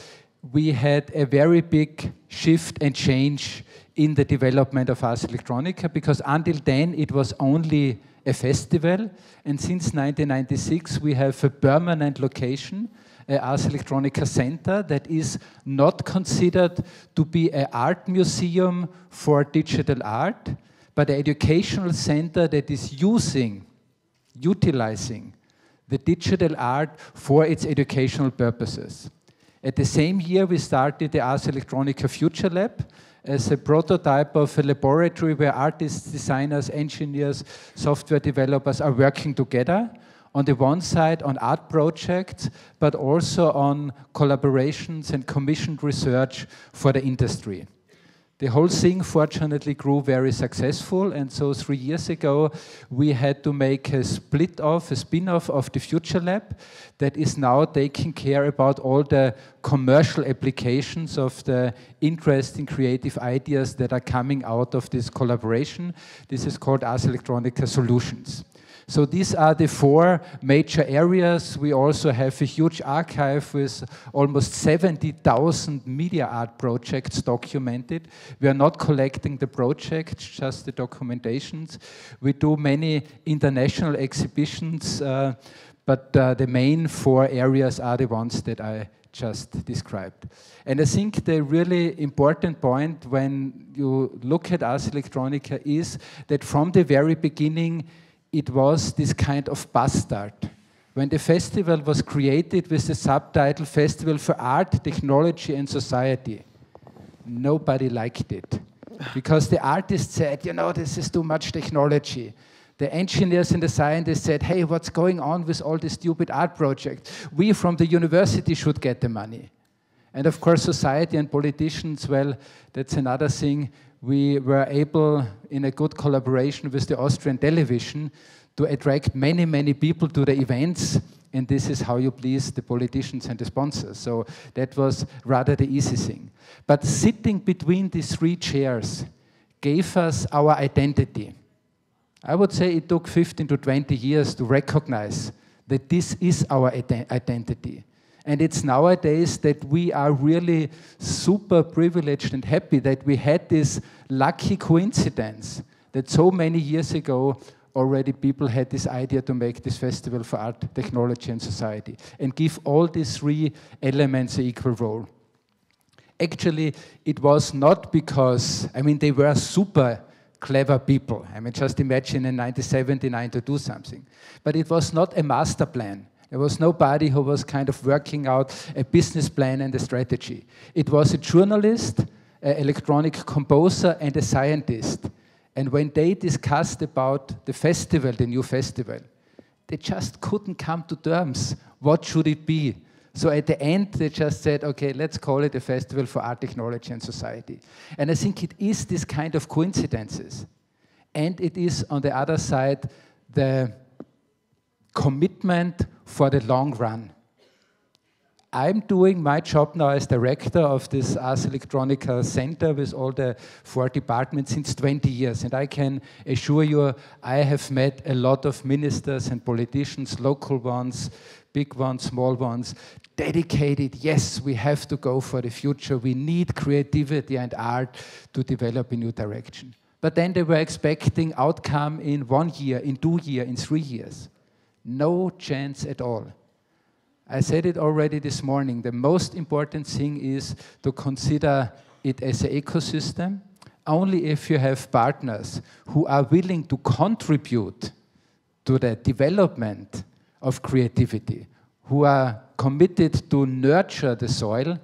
we had a very big shift and change in the development of Ars Electronica because until then it was only a festival and since 1996 we have a permanent location Ars Electronica Center that is not considered to be an art museum for digital art, but an educational center that is using, utilizing the digital art for its educational purposes. At the same year, we started the Ars Electronica Future Lab as a prototype of a laboratory where artists, designers, engineers, software developers are working together on the one side on art projects, but also on collaborations and commissioned research for the industry. The whole thing fortunately grew very successful, and so three years ago we had to make a split off, a spin off of the Future Lab that is now taking care about all the commercial applications of the interesting creative ideas that are coming out of this collaboration. This is called Ars Electronica Solutions. So these are the four major areas. We also have a huge archive with almost 70,000 media art projects documented. We are not collecting the projects, just the documentations. We do many international exhibitions, uh, but uh, the main four areas are the ones that I just described. And I think the really important point when you look at Ars Electronica is that from the very beginning, it was this kind of bastard. When the festival was created with the subtitle Festival for Art, Technology and Society, nobody liked it. Because the artists said, you know, this is too much technology. The engineers and the scientists said, hey, what's going on with all these stupid art projects? We from the university should get the money. And of course, society and politicians, well, that's another thing we were able, in a good collaboration with the Austrian television, to attract many, many people to the events. And this is how you please the politicians and the sponsors. So that was rather the easy thing. But sitting between these three chairs gave us our identity. I would say it took 15 to 20 years to recognize that this is our identity. And it's nowadays that we are really super privileged and happy that we had this lucky coincidence that so many years ago already people had this idea to make this festival for art, technology, and society and give all these three elements an equal role. Actually, it was not because, I mean, they were super clever people. I mean, just imagine in 1979 to do something. But it was not a master plan. There was nobody who was kind of working out a business plan and a strategy. It was a journalist, an electronic composer, and a scientist. And when they discussed about the festival, the new festival, they just couldn't come to terms. What should it be? So at the end, they just said, okay, let's call it a festival for art, technology, and society. And I think it is this kind of coincidences. And it is, on the other side, the commitment for the long run. I'm doing my job now as director of this Ars Electronica Center with all the four departments since 20 years. And I can assure you, I have met a lot of ministers and politicians, local ones, big ones, small ones, dedicated, yes, we have to go for the future. We need creativity and art to develop a new direction. But then they were expecting outcome in one year, in two years, in three years. No chance at all. I said it already this morning. The most important thing is to consider it as an ecosystem. Only if you have partners who are willing to contribute to the development of creativity, who are committed to nurture the soil,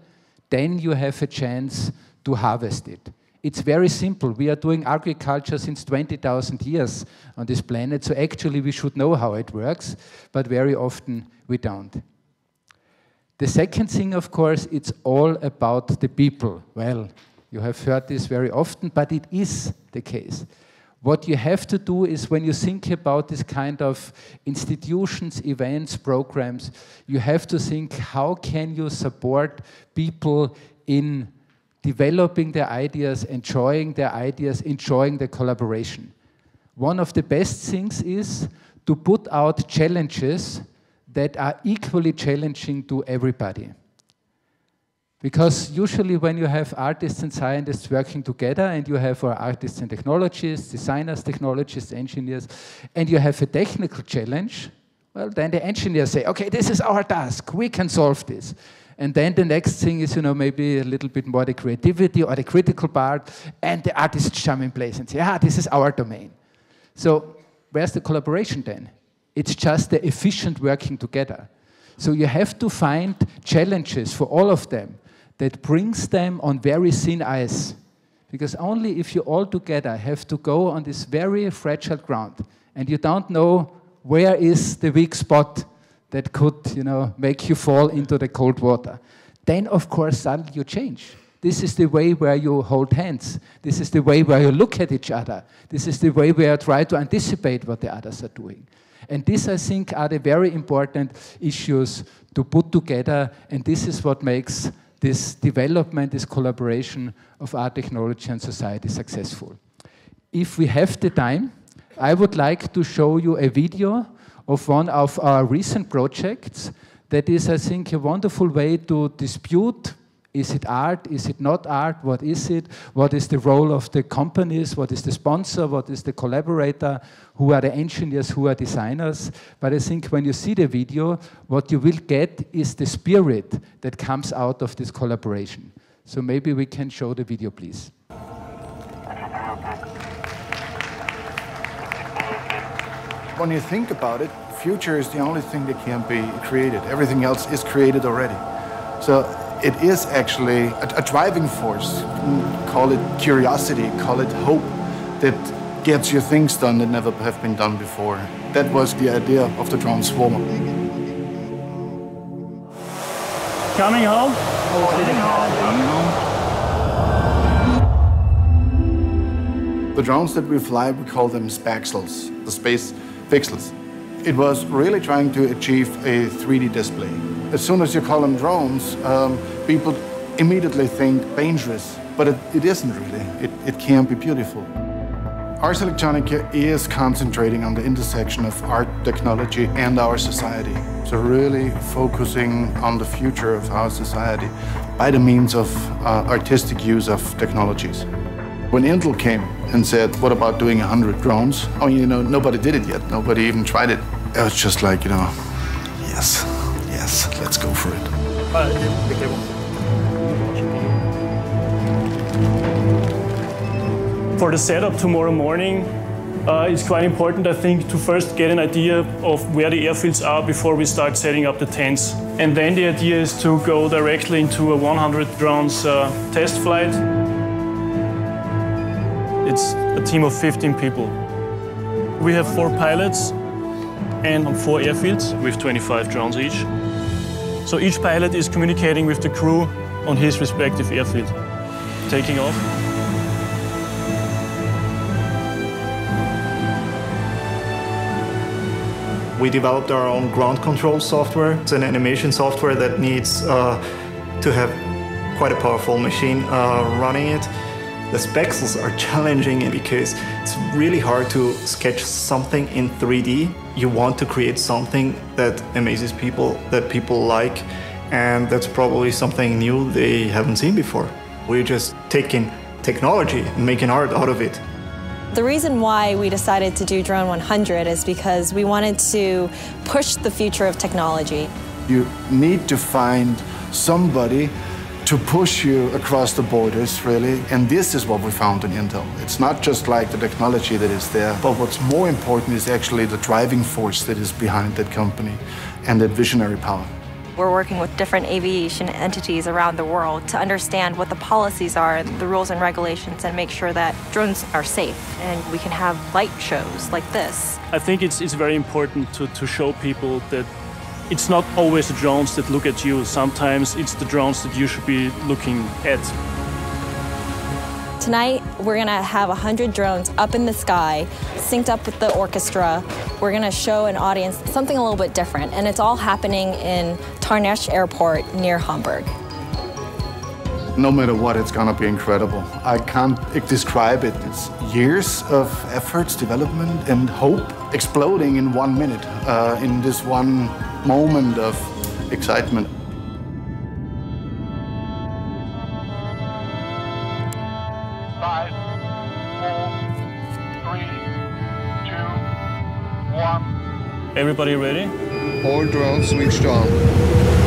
then you have a chance to harvest it. It's very simple. We are doing agriculture since 20,000 years on this planet, so actually we should know how it works, but very often we don't. The second thing, of course, it's all about the people. Well, You have heard this very often, but it is the case. What you have to do is when you think about this kind of institutions, events, programs, you have to think how can you support people in developing their ideas, enjoying their ideas, enjoying the collaboration. One of the best things is to put out challenges that are equally challenging to everybody. Because usually when you have artists and scientists working together and you have artists and technologists, designers, technologists, engineers, and you have a technical challenge, well, then the engineers say, okay, this is our task, we can solve this. And then the next thing is, you know, maybe a little bit more the creativity or the critical part, and the artists jump in place and say, ah, this is our domain. So where's the collaboration then? It's just the efficient working together. So you have to find challenges for all of them that brings them on very thin ice. Because only if you all together have to go on this very fragile ground and you don't know where is the weak spot that could you know, make you fall into the cold water, then of course suddenly you change. This is the way where you hold hands. This is the way where you look at each other. This is the way where you try to anticipate what the others are doing. And these, I think, are the very important issues to put together, and this is what makes this development, this collaboration of art, technology, and society successful. If we have the time, I would like to show you a video of one of our recent projects that is, I think, a wonderful way to dispute is it art? Is it not art? What is it? What is the role of the companies? What is the sponsor? What is the collaborator? Who are the engineers? Who are designers? But I think when you see the video, what you will get is the spirit that comes out of this collaboration. So maybe we can show the video, please. When you think about it, future is the only thing that can be created. Everything else is created already. So it is actually a, a driving force. Call it curiosity, call it hope that gets you things done that never have been done before. That was the idea of the drone swarmer. Coming home? Coming home. Coming home. The drones that we fly, we call them Spaxels, the space pixels. It was really trying to achieve a 3D display as soon as you call them drones, um, people immediately think dangerous, but it, it isn't really. It, it can be beautiful. Ars Electronica is concentrating on the intersection of art, technology, and our society. So really focusing on the future of our society by the means of uh, artistic use of technologies. When Intel came and said, what about doing 100 drones? Oh, you know, nobody did it yet. Nobody even tried it. It was just like, you know, yes, yes, let's go for it. For the setup tomorrow morning, uh, it's quite important, I think, to first get an idea of where the airfields are before we start setting up the tents. And then the idea is to go directly into a 100 drones uh, test flight. A team of 15 people. We have four pilots and four airfields with 25 drones each. So each pilot is communicating with the crew on his respective airfield. Taking off. We developed our own ground control software. It's an animation software that needs uh, to have quite a powerful machine uh, running it. The Spexels are challenging because it's really hard to sketch something in 3D. You want to create something that amazes people, that people like, and that's probably something new they haven't seen before. We're just taking technology and making art out of it. The reason why we decided to do Drone 100 is because we wanted to push the future of technology. You need to find somebody to push you across the borders, really. And this is what we found in Intel. It's not just like the technology that is there, but what's more important is actually the driving force that is behind that company and that visionary power. We're working with different aviation entities around the world to understand what the policies are and the rules and regulations and make sure that drones are safe and we can have light shows like this. I think it's, it's very important to, to show people that it's not always the drones that look at you. Sometimes it's the drones that you should be looking at. Tonight, we're gonna have 100 drones up in the sky, synced up with the orchestra. We're gonna show an audience something a little bit different, and it's all happening in Tarnesch Airport near Hamburg. No matter what, it's gonna be incredible. I can't describe it. It's years of efforts, development, and hope exploding in one minute, uh, in this one moment of excitement. Five, four, three, two, one. Everybody ready? All drones switched on.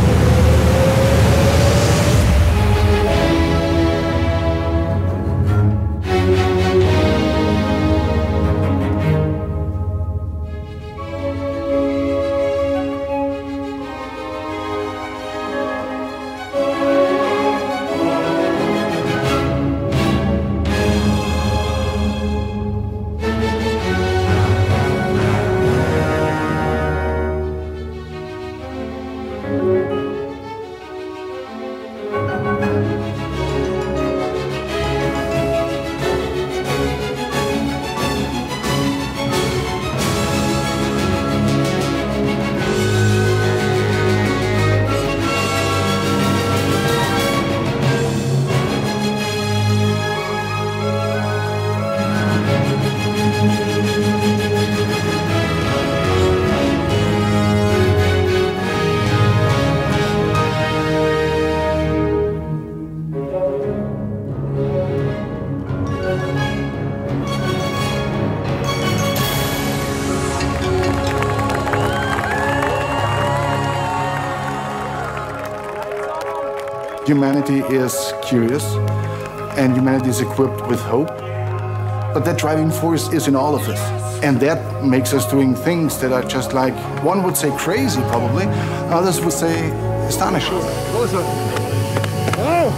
Humanity is curious and humanity is equipped with hope. But that driving force is in all of us. And that makes us doing things that are just like, one would say crazy probably, others would say astonishing. oh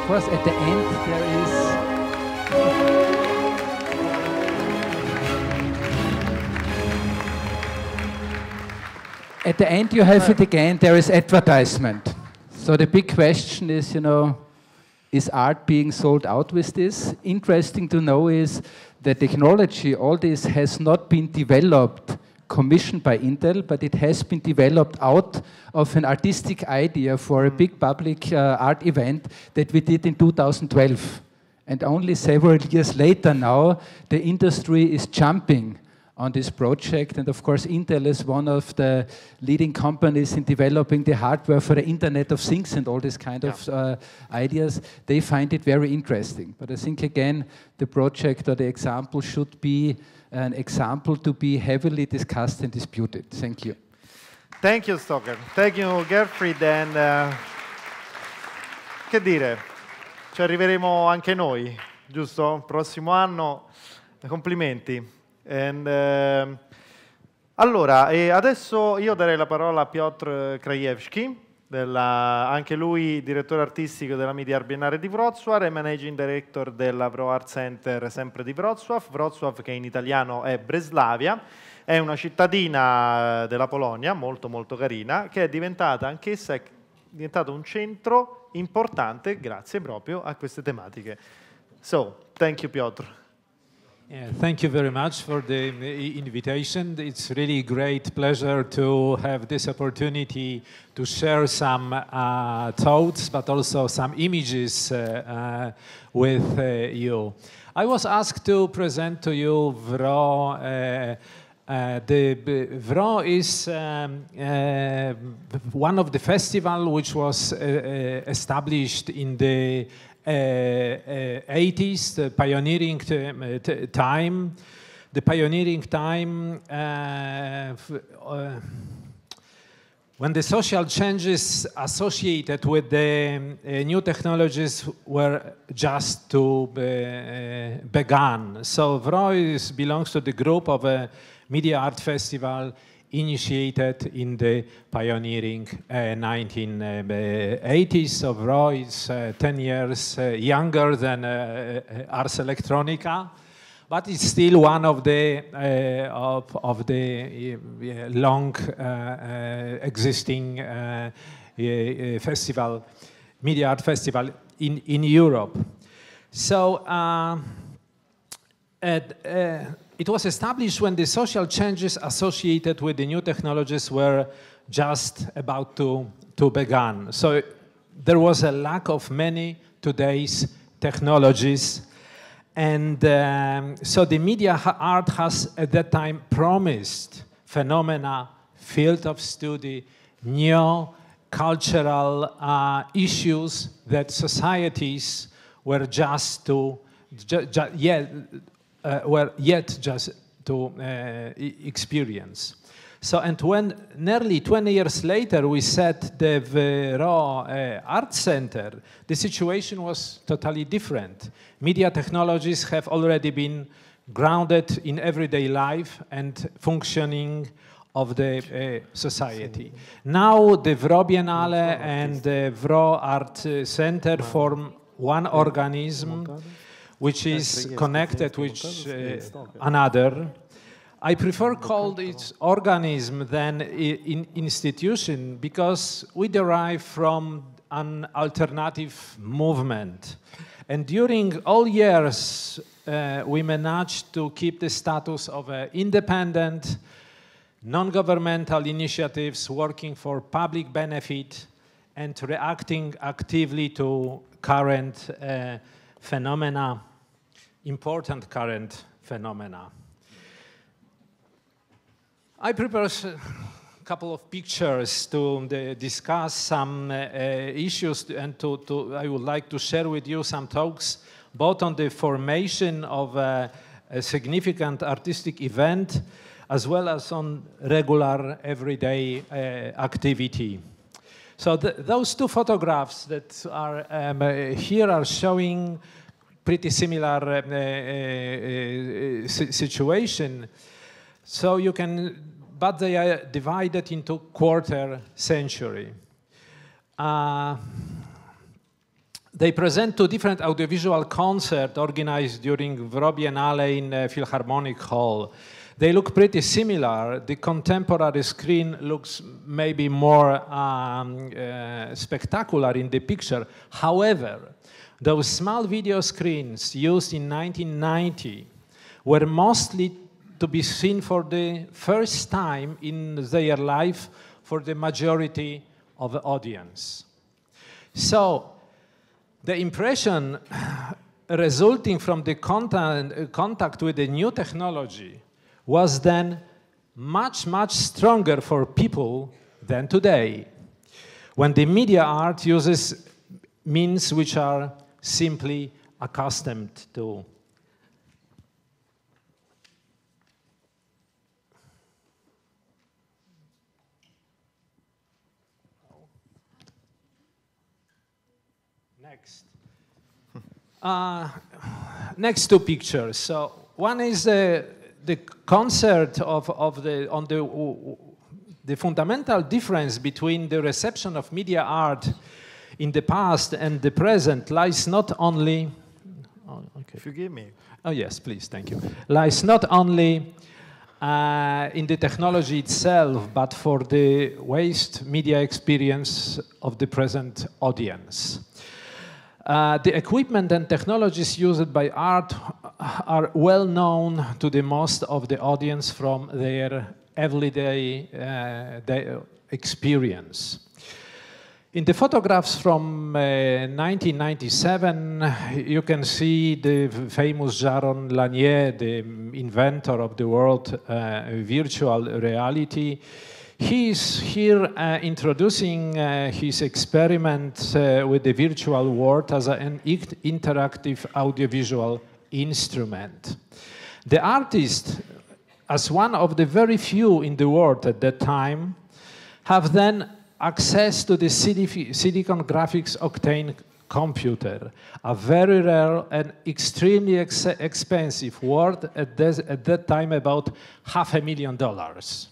Of course, at the end there is. At the end, you have it again. There is advertisement. So the big question is, you know, is art being sold out with this? Interesting to know is the technology, all this has not been developed, commissioned by Intel, but it has been developed out of an artistic idea for a big public uh, art event that we did in 2012. And only several years later now, the industry is jumping on this project. And of course, Intel is one of the leading companies in developing the hardware for the Internet of Things and all these kind of uh, ideas. They find it very interesting. But I think, again, the project or the example should be an example to be heavily discussed and disputed. Thank you. Thank you, Stoker. Thank you, Gerfried. And, uh, che dire, ci arriveremo anche noi, giusto? Prossimo anno. Complimenti. And, ehm, allora, e adesso io darei la parola a Piotr Krajewski, della- anche lui direttore artistico della Media Art di Wrocław e managing director della Pro Art Center sempre di Wrocław. Wrocław che in italiano è Breslavia, è una cittadina eh, della Polonia molto molto carina che è diventata anch'essa è diventato un centro importante grazie proprio a queste tematiche. So, thank you Piotr. Yeah, thank you very much for the invitation. It's really great pleasure to have this opportunity to share some uh, thoughts, but also some images uh, uh, with uh, you. I was asked to present to you VRO. Uh, uh, the VRO is um, uh, one of the festival which was uh, uh, established in the 80s, the pioneering t- um, t- time. The pioneering time uh, uh, when the social changes associated with the uh, new technologies were just to uh, begun. So VRO is, belongs to the group of a media art festival initiated in the pioneering uh, 1980s. So VRO is uh, 10 years uh, younger than uh, uh, Ars Electronica. but it's still one of the uh, of, of the uh, long uh, uh, existing uh, uh, festival, media art festival in in Europe. So. Uh, and, uh, it was established when the social changes associated with the new technologies were just about to, to begin. So there was a lack of many today's technologies. And um, so the media art has at that time promised phenomena, field of study, new cultural uh, issues that societies were just to, ju- ju- yeah, were yet just to uh, experience. So, and when nearly 20 years later we set the Vero uh, Art Center, the situation was totally different. Media technologies have already been grounded in everyday life and functioning of the uh, society. Now the Vro Biennale and the Vro Art uh, Center form one organism which is connected with uh, another. I prefer called it organism than in institution because we derive from an alternative movement. And during all years, uh, we managed to keep the status of an independent, non-governmental initiatives working for public benefit and reacting actively to current uh, phenomena, important current phenomena. I prepared a couple of pictures to uh, discuss some uh, uh, issues, and to, to, I would like to share with you some talks both on the formation of uh, a significant artistic event as well as on regular everyday uh, activity. So th- those two photographs that are um, uh, here are showing pretty similar uh, uh, uh, situation. So you can, but they are divided into quarter century. They present two different audiovisual concerts organized during Vro Biennale in Philharmonic Hall. They look pretty similar. The contemporary screen looks maybe more um, uh, spectacular in the picture. However, those small video screens used in 1990 were mostly to be seen for the first time in their life for the majority of the audience. So, the impression resulting from the contact, uh, contact with the new technology was then much, much stronger for people than today, when the media art uses means which are simply accustomed to. Next. Uh, next two pictures. So one is the, the concert of, of the, on the, the fundamental difference between the reception of media art in the past and the present lies not only. Oh, okay. Forgive me. Oh, yes, please, thank you. Lies not only uh, in the technology itself, but for the waste media experience of the present audience. Uh, the equipment and technologies used by art are well known to the most of the audience from their everyday uh, day experience. In the photographs from uh, 1997, you can see the famous Jaron Lanier, the inventor of the world uh, virtual reality. He is here uh, introducing uh, his experiment uh, with the virtual world as an interactive audiovisual instrument. The artist, as one of the very few in the world at that time, have then access to the Silicon Graphics Octane computer, a very rare and extremely ex- expensive, worth at, this, at that time about half a million dollars.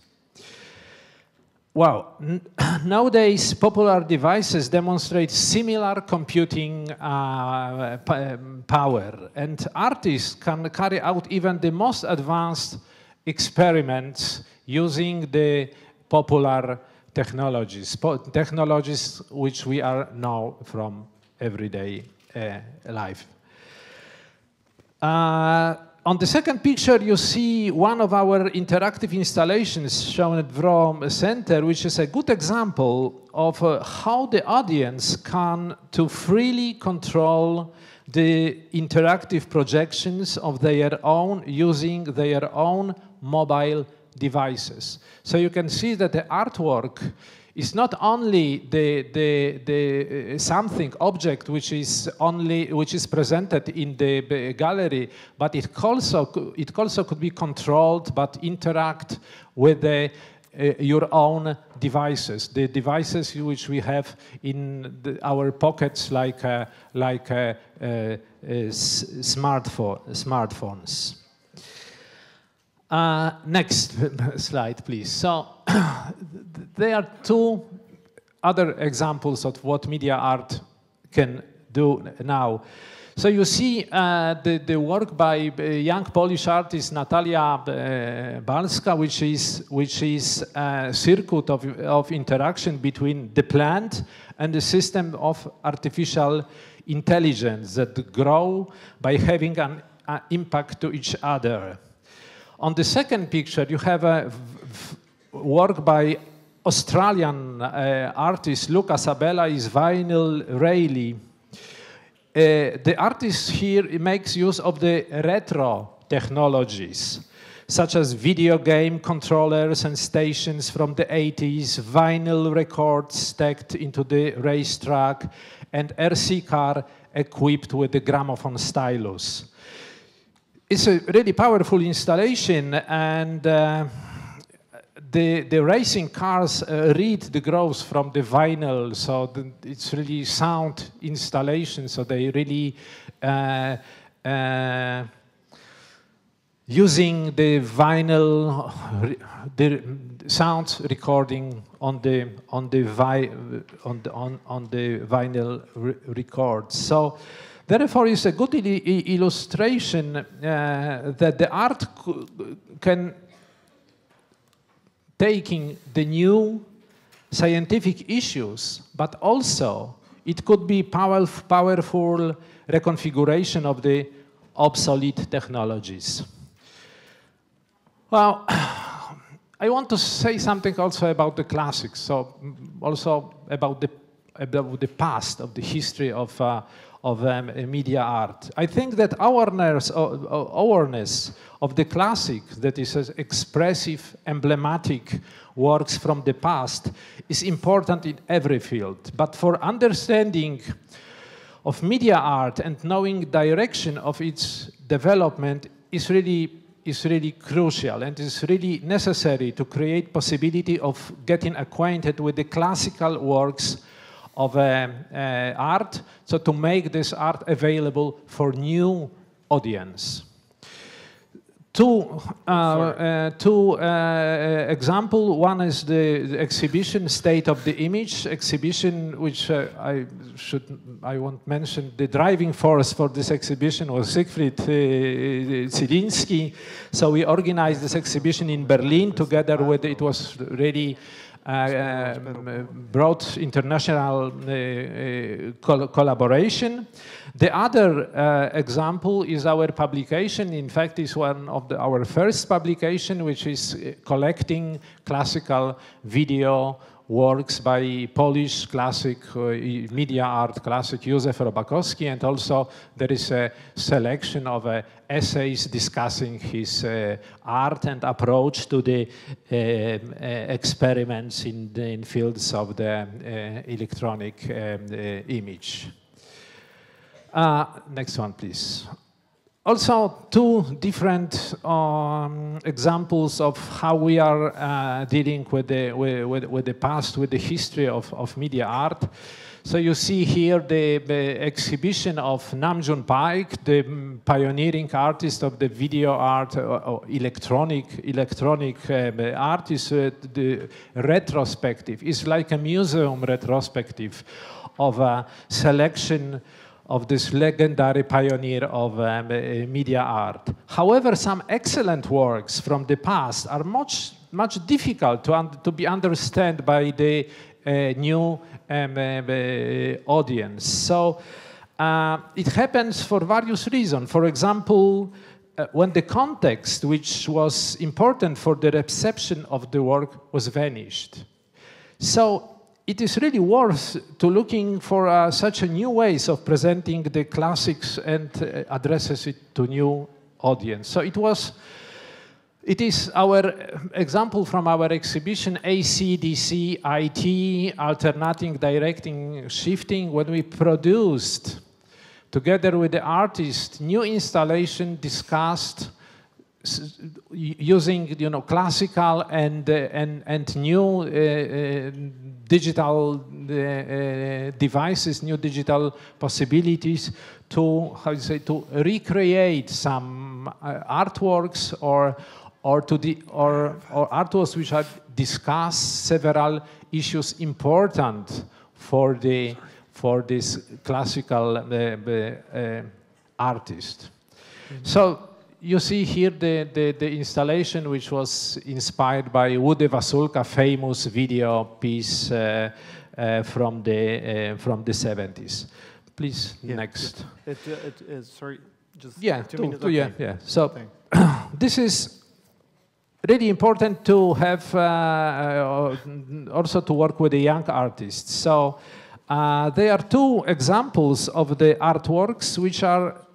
Well, nowadays popular devices demonstrate similar computing uh, power, and artists can carry out even the most advanced experiments using the popular technologies, technologies which we are now from everyday uh, life. Uh, on the second picture, you see one of our interactive installations shown at Vrom Center, which is a good example of uh, how the audience can to freely control the interactive projections of their own using their own mobile devices. So you can see that the artwork is not only the, the, the uh, something object which is only which is presented in the gallery, but it also it also could be controlled but interact with the uh, your own devices, the devices which we have in the, our pockets, like uh, like uh, uh smartphone, smartphones. Uh, next slide, please. So there are two other examples of what media art can do now. So you see uh, the, the work by uh, young Polish artist Natalia uh, Balska, which is, which is a circuit of, of interaction between the plant and the system of artificial intelligence that grow by having an impact to each other. On the second picture, you have a work by Australian uh, artist Lucas Abela is vinyl Rayleigh. Uh, the artist here makes use of the retro technologies, such as video game controllers and stations from the 80s, vinyl records stacked into the racetrack, and RC car equipped with the gramophone stylus it's a really powerful installation and uh, the, the racing cars uh, read the grooves from the vinyl, so the, it's really sound installation, so they really uh, uh using the vinyl, the sound recording on the on the vi on the on, on the vinyl re record. So Therefore, it's a good illustration uh, that the art can taking the new scientific issues, but also it could be powerful, powerful reconfiguration of the obsolete technologies. Well, I want to say something also about the classics, so also about the about the past of the history of uh, of um, media art. I think that awareness, uh, awareness of the classic, that is expressive, emblematic works from the past, is important in every field. But for understanding of media art and knowing direction of its development is really is really crucial and is really necessary to create possibility of getting acquainted with the classical works of uh, uh, art, so to make this art available for new audience. Two, uh, uh, two uh, example. One is the, the, exhibition "State of the Image" exhibition, which uh, I should I won't mention. The driving force for this exhibition was Siegfried uh, Zielinski. So we organized this exhibition in Berlin together with. It was really uh, broad international uh, col collaboration. The other uh, example is our publication. In fact, is one of the, our first publication, which is collecting classical video works by Polish classic uh, media art classic Józef Robakowski, and also there is a selection of uh, essays discussing his uh, art and approach to the experiments in, the, in fields of the electronic um, image. next one, please. Also two different um, examples of how we are uh, dealing with the, with, with, the past, with the history of, of media art. So you see here the, the exhibition of Namjoon Paik, the pioneering artist of the video art, uh, or electronic electronic um, artist. Uh, the retrospective It's like a museum retrospective of a selection of this legendary pioneer of um, uh, media art. However, some excellent works from the past are much, much difficult to, to be understood by the uh, new um, uh, audience. So uh, it happens for various reasons. For example, uh, when the context, which was important for the reception of the work, was vanished. So it is really worth to looking for uh, such a new ways of presenting the classics and uh, addresses it to new audience. So it was, it is our example from our exhibition ACDC IT, alternating, directing, shifting, when we produced together with the artist new installation discussed using you know classical and uh, and and new uh, uh, digital uh, devices, new digital possibilities to how you say to recreate some uh, artworks or or to the or or artworks which have discussed several issues important for the for this classical uh, artist. Mm -hmm. So you see here the, the, the, installation which was inspired by Ude Vasulka famous video piece uh, uh, from, the, uh, from the 70s. Please, yeah, next. It, it, it, sorry, just yeah, two, two minutes. Two, okay. Yeah, yeah. So this is really important to have uh, uh, also to work with the young artists. So uh, there are two examples of the artworks which are uh,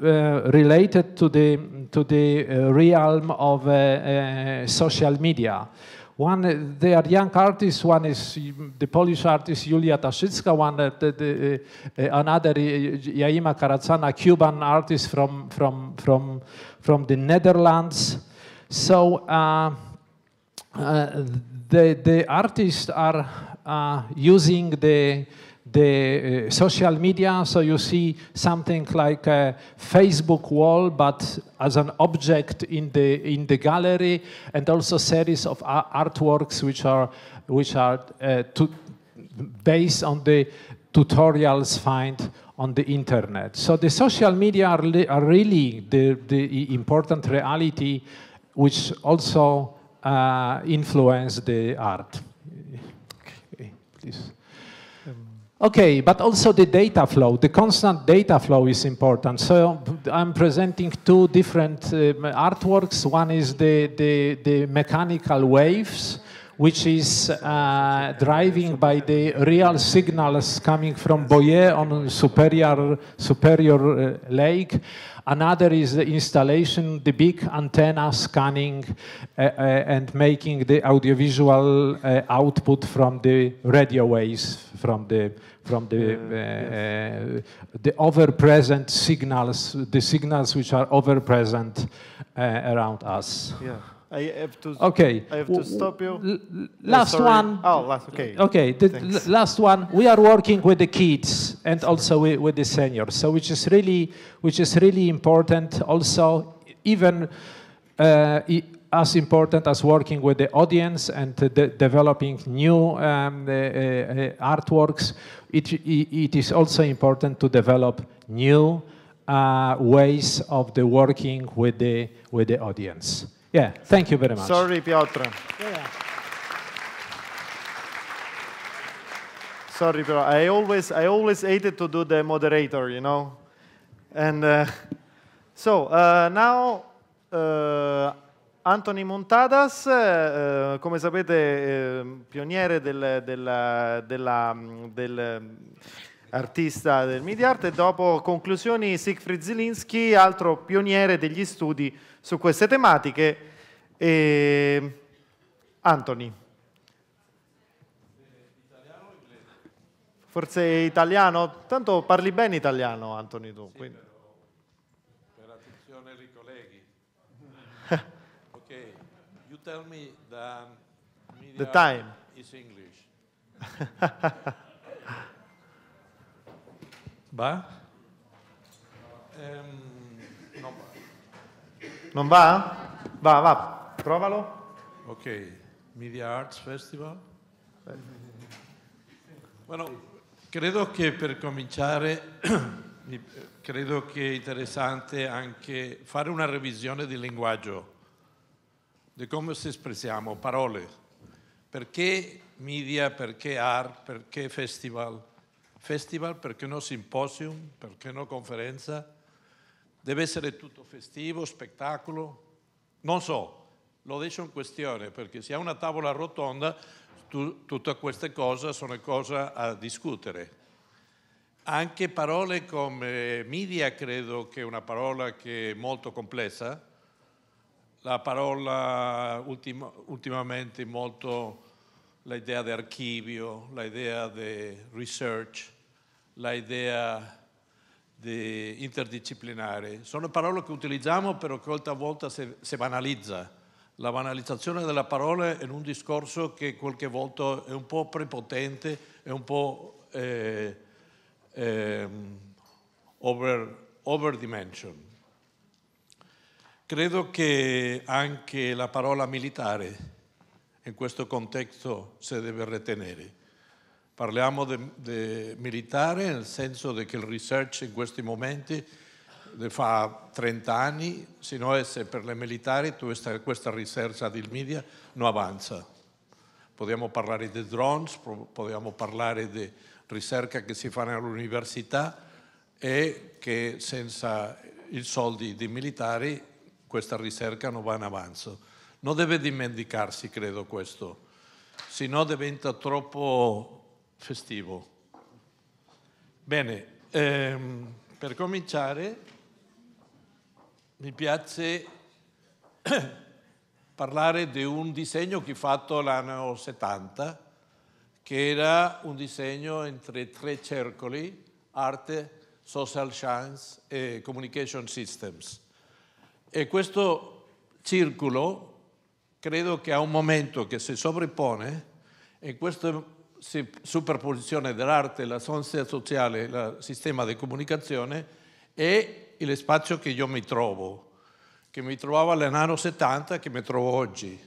related to the to the uh, realm of uh, social media. One, they are young artists. One is the Polish artist Julia Taszycka. One, uh, the, the, uh, another Jaima Karacana, Cuban artist from from from from the Netherlands. So uh, the the artists are using the the uh, social media. So you see something like a Facebook wall, but as an object in the in the gallery, and also series of artworks which are which are uh, to, based on the tutorials find on the internet. So the social media are, are really the, the important reality which also uh, influence the art. Okay, please. Okay, but also the data flow, the constant data flow is important. So I'm presenting two different um, artworks. One is the, the, the, mechanical waves, which is uh, driving by the real signals coming from Boyer on Superior, Superior uh, Lake. Another is the installation, the big antenna scanning uh, uh, and making the audiovisual uh, output from the radio waves from the from the uh, the over present signals, the signals which are over present around us. Yeah. I have to. Okay. I have to stop you. L last one. Oh, last. Okay. Okay. The last one. We are working with the kids and also with, with, the seniors. So which is really, which is really important. Also, even uh, as important as working with the audience and de developing new um, uh, uh, artworks. It, it is also important to develop new uh, ways of the working with the with the audience. Yeah, thank you very much. Sorry, Piotr. Yeah. Sorry, Piotr. I always, I always hated to do the moderator, you know. And uh, so uh, now uh, Anthony Montadas, eh, come sapete, eh, pioniere del, della, della, del artista del media art e dopo conclusioni Siegfried Zielinski, altro pioniere degli studi su queste tematiche. E... Anthony. Forse italiano? Tanto parli bene italiano, Anthony, tu. Quindi. tell me the The time. is English. Va? Ehm, no va. Non va? Va, va, provalo. Ok, Media Arts Festival. Bueno, credo che per cominciare, mi- credo che è interessante anche fare una revisione del linguaggio, di come ci espressiamo, parole. Perché media, perché art, perché festival? Festival perché no symposium, perché no conferenza? Deve essere tutto festivo, spettacolo? Non so, lo lascio in questione perché se ha una tavola rotonda tu- tutte queste cose sono cose a discutere. Anche parole come media credo che è una parola che è molto complessa. La parola ultima- ultimamente molto l'idea di archivio, l'idea di research, l'idea di interdisciplinare. Sono parole che utilizziamo però che volta si, si banalizza. La banalizzazione della parola è un discorso che qualche volta è un po' prepotente, è un po' eh, ehm, over, overdimension. Credo che anche la parola militare in questo contesto si deve retenere. Parliamo di militare nel senso che il research in questi momenti fa 30 anni, se no è per le militari questa, questa ricerca del media non avanza. Possiamo parlare di drones, possiamo parlare di ricerca che si fa all'università e che senza i soldi dei militari questa ricerca non va in avanzo. Non deve dimenticarsi, credo, questo, se no diventa troppo festivo. Bene, ehm, per cominciare mi piace parlare di un disegno che ho fatto l'anno 70, che era un disegno entre tre circoli, arte, social science e communication systems. E questo circolo credo che a un momento che si sovrappone, e questa si- superposizione dell'arte, la scienza sociale, il sistema di comunicazione, è lo spazio che io mi trovo, che mi trovavo all'anno 70 che mi trovo oggi.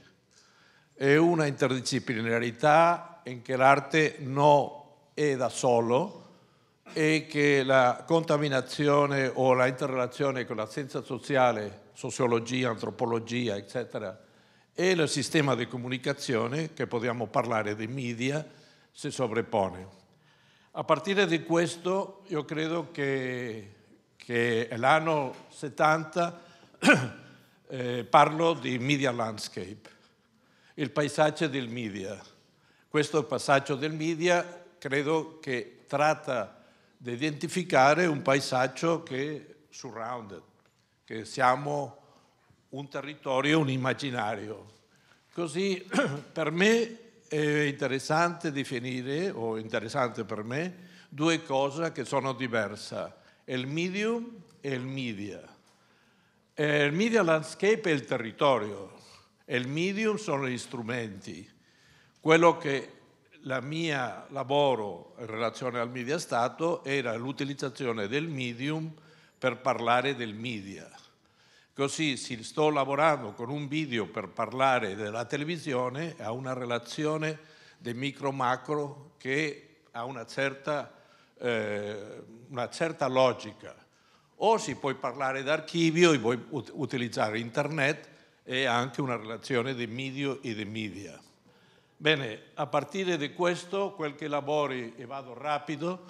È una interdisciplinarità in che l'arte non è da solo e che la contaminazione o la interrelazione con la scienza sociale, sociologia, antropologia, eccetera, e il sistema di comunicazione, che possiamo parlare di media, si sovrappone. A partire di questo io credo che, che l'anno 70 eh, parlo di media landscape, il paesaggio del media. Questo passaggio del media credo che tratta di identificare un paesaggio che è surrounded, che siamo un territorio, un immaginario. Così per me è interessante definire, o interessante per me, due cose che sono diverse, il medium e il media. Eh, Il media landscape è il territorio, il medium sono gli strumenti. Quello che la mia lavoro in relazione al media stato era l'utilizzazione del medium per parlare del media. Così sto lavorando con un video per parlare della televisione, ha una relazione di micro-macro che ha una certa, eh, una certa logica. O si può parlare d'archivio e puoi ut- utilizzare internet e anche una relazione di medio e di media. Bene, a partire di questo, quel che lavori, e vado rapido,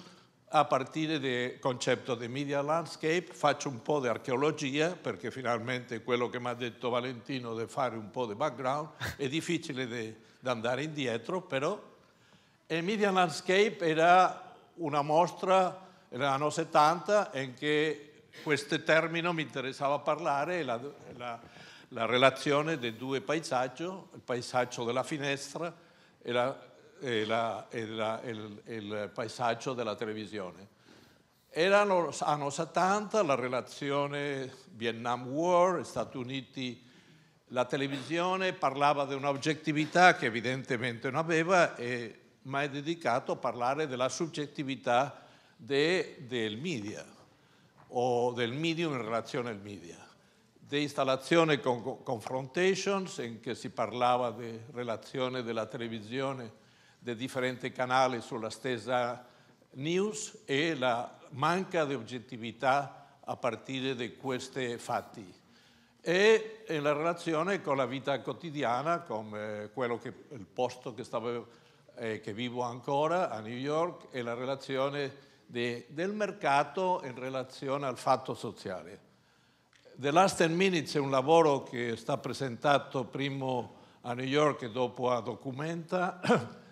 a partire dal concetto di media landscape faccio un po' di archeologia, perché finalmente quello che mi ha detto Valentino di fare un po' di background è difficile di andare indietro, però il media landscape era una mostra nell'anno 70 in che questo termine mi interessava parlare, la, la, la relazione dei due paesaggi, il paesaggio della finestra e, la- e la- e la- e il, il paesaggio della televisione. Erano anni 70, la relazione Vietnam War, Stati Uniti La televisione parlava di un'oggettività che evidentemente non aveva, e, ma è dedicato a parlare della soggettività de, del media o del medium in relazione al media. Di installazione con confrontations, in cui si parlava di relazione della televisione, dei differenti canali sulla stessa news e la manca di oggettività a partire da questi fatti. E la relazione con la vita quotidiana, come quello che, il posto che, stavo, eh, che vivo ancora a New York, e la relazione de, del mercato in relazione al fatto sociale. The Last 10 Minutes è un lavoro che sta presentato prima a New York e dopo a Documenta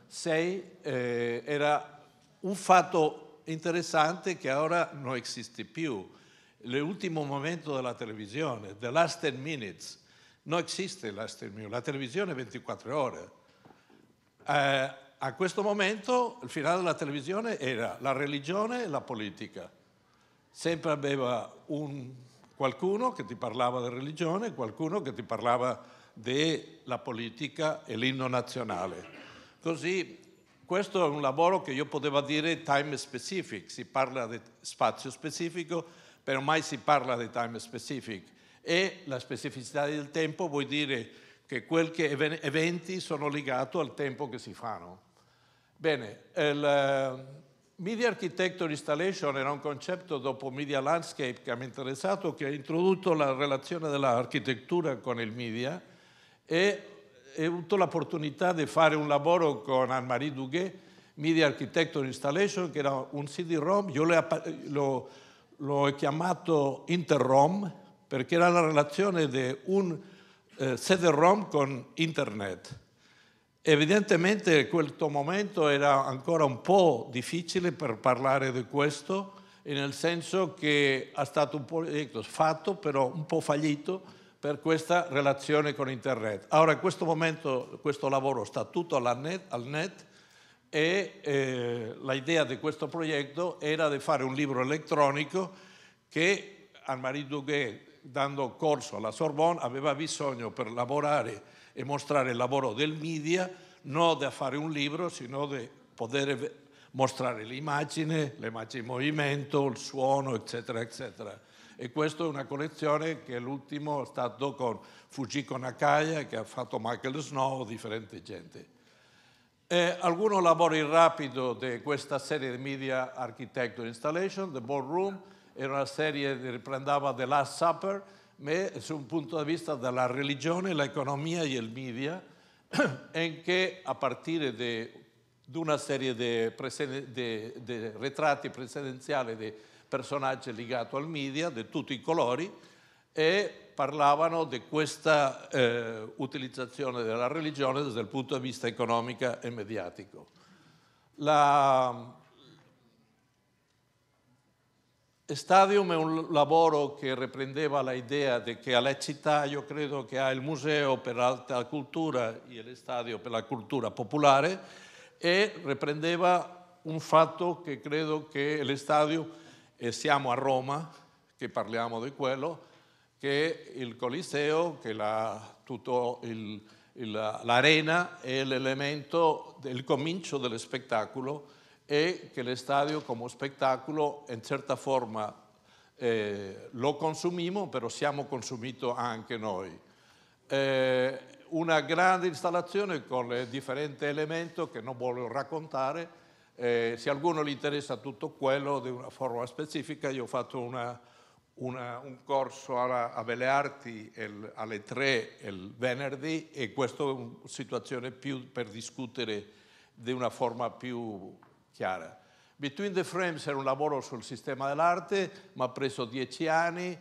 6, eh, era un fatto interessante che ora non esiste più. L'ultimo momento della televisione, The Last 10 Minutes, non esiste Last 10 Minutes, la televisione è 24 ore. Eh, a questo momento il finale della televisione era la religione e la politica. Sempre aveva un, qualcuno che ti parlava di religione, qualcuno che ti parlava della politica e l'inno nazionale. Così questo è un lavoro che io potevo dire time specific, si parla di spazio specifico, però mai si parla di time specific. E la specificità del tempo vuol dire che quei eventi sono legati al tempo che si fanno. Bene, il eh, Media Architecture Installation era un concetto dopo Media Landscape che mi ha interessato, che ha introdotto la relazione dell'architettura con il media e ho avuto l'opportunità di fare un lavoro con Anne-Marie Duguet, Media Architecture Installation, che era un CD-ROM, io l'ho, l'ho chiamato Inter-ROM perché era la relazione di un eh, CD-ROM con Internet. Evidentemente in quel momento era ancora un po' difficile per parlare di questo, nel senso che è stato un progetto fatto, però un po' fallito per questa relazione con Internet. Ora in questo momento questo lavoro sta tutto net, al net e eh, l'idea di questo progetto era di fare un libro elettronico che Anne-Marie Duguet, dando corso alla Sorbonne, aveva bisogno per lavorare e mostrare il lavoro del media, non da fare un libro, sino di poter mostrare l'immagine, l'immagine in movimento, il suono, eccetera, eccetera. E questa è una collezione che l'ultimo è stato con Fujiko Nakaya, che ha fatto Michael Snow, differente gente. Alcuni lavori rapido di questa serie di Media Architecture Installation, The Ballroom, era una serie che riprendeva The Last Supper, ma su un punto di vista della religione, l'economia e il media, in che a partire di una serie di ritratti presidenziali di personaggi legati al media, di tutti i colori, e parlavano di questa eh, utilizzazione della religione dal punto di vista economico e mediatico. La, Stadium è un lavoro che riprendeva l'idea che alla città io credo che ha il museo per l'alta cultura e lo stadio per la cultura popolare e riprendeva un fatto che credo che l'estadio, e siamo a Roma, che parliamo di quello, che il Coliseo, che la, tutto il, il, l'arena è l'elemento del comincio dello spettacolo e che lo stadio come spettacolo in certa forma eh, lo consumiamo, però siamo consumiti anche noi. Eh, una grande installazione con differenti elementi che non voglio raccontare, eh, se a qualcuno gli interessa tutto quello di una forma specifica, io ho fatto una, una, un corso alla, a Belle Arti il, alle 3 il venerdì e questa è una situazione più per discutere di una forma più chiara. Between the Frames era un lavoro sul sistema dell'arte, mi ha preso dieci anni,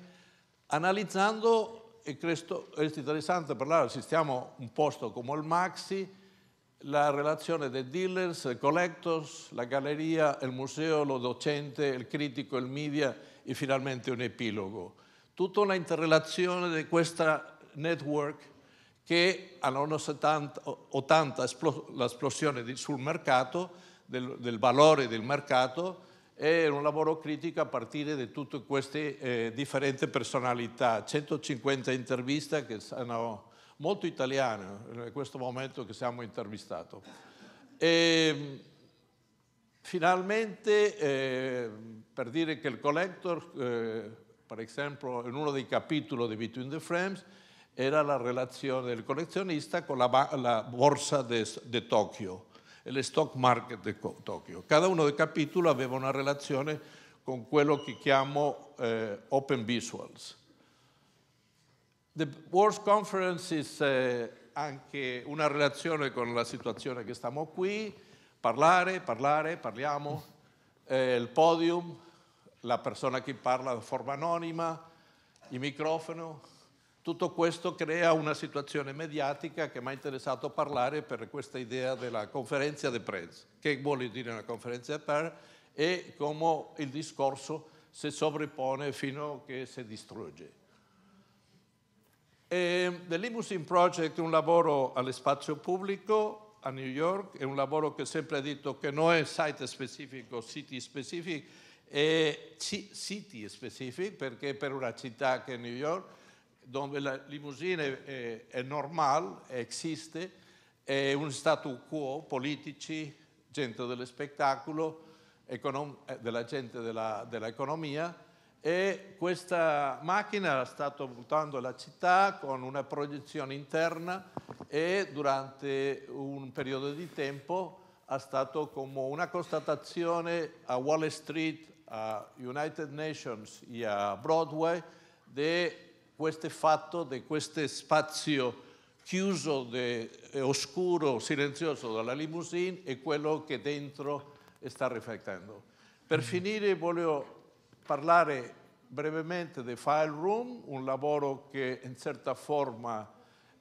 analizzando, e questo è interessante parlare, stiamo un posto come il Maxi, la relazione dei dealers, dei collectors, la galleria, il museo, lo docente, il critico, il media e finalmente un epilogo. Tutta una interrelazione di questa network che all'anno 70, 80 l'esplosione sul mercato del, del valore del mercato è un lavoro critico a partire da tutte queste eh, differenti personalità. 150 interviste che hanno molto italiano in questo momento che siamo intervistato. E, finalmente, eh, per dire che il collector, eh, per esempio, in uno dei capitoli di Between the Frames, era la relazione del collezionista con la, la borsa di Tokyo le stock market di Tokyo. Cada uno dei capitoli aveva una relazione con quello che chiamo eh, open visuals. The World Conference è anche una relazione con la situazione che stiamo qui, parlare, parlare, parliamo, eh, il podium, la persona che parla in forma anonima, il microfono, tutto questo crea una situazione mediatica che mi ha interessato parlare per questa idea della conferenza di presse. Che vuole dire una conferenza di presse e come il discorso si sovrappone fino a che si distrugge. E The Limousine Project è un lavoro allo spazio pubblico a New York, è un lavoro che sempre ha detto che non è site specifico, city specific, è city specific perché per una città che è New York, dove la limousine è, è normale, esiste, è un status quo, politici, gente dello spettacolo, eh, della gente dell'economia, e questa macchina è stata voltando la città con una proiezione interna e durante un periodo di tempo è stato come una constatazione a Wall Street, a United Nations e a Broadway di questo fatto, di questo spazio chiuso, e oscuro, silenzioso della limousine e quello che dentro sta riflettendo. Per finire voglio parlare brevemente di File Room, un lavoro che in certa forma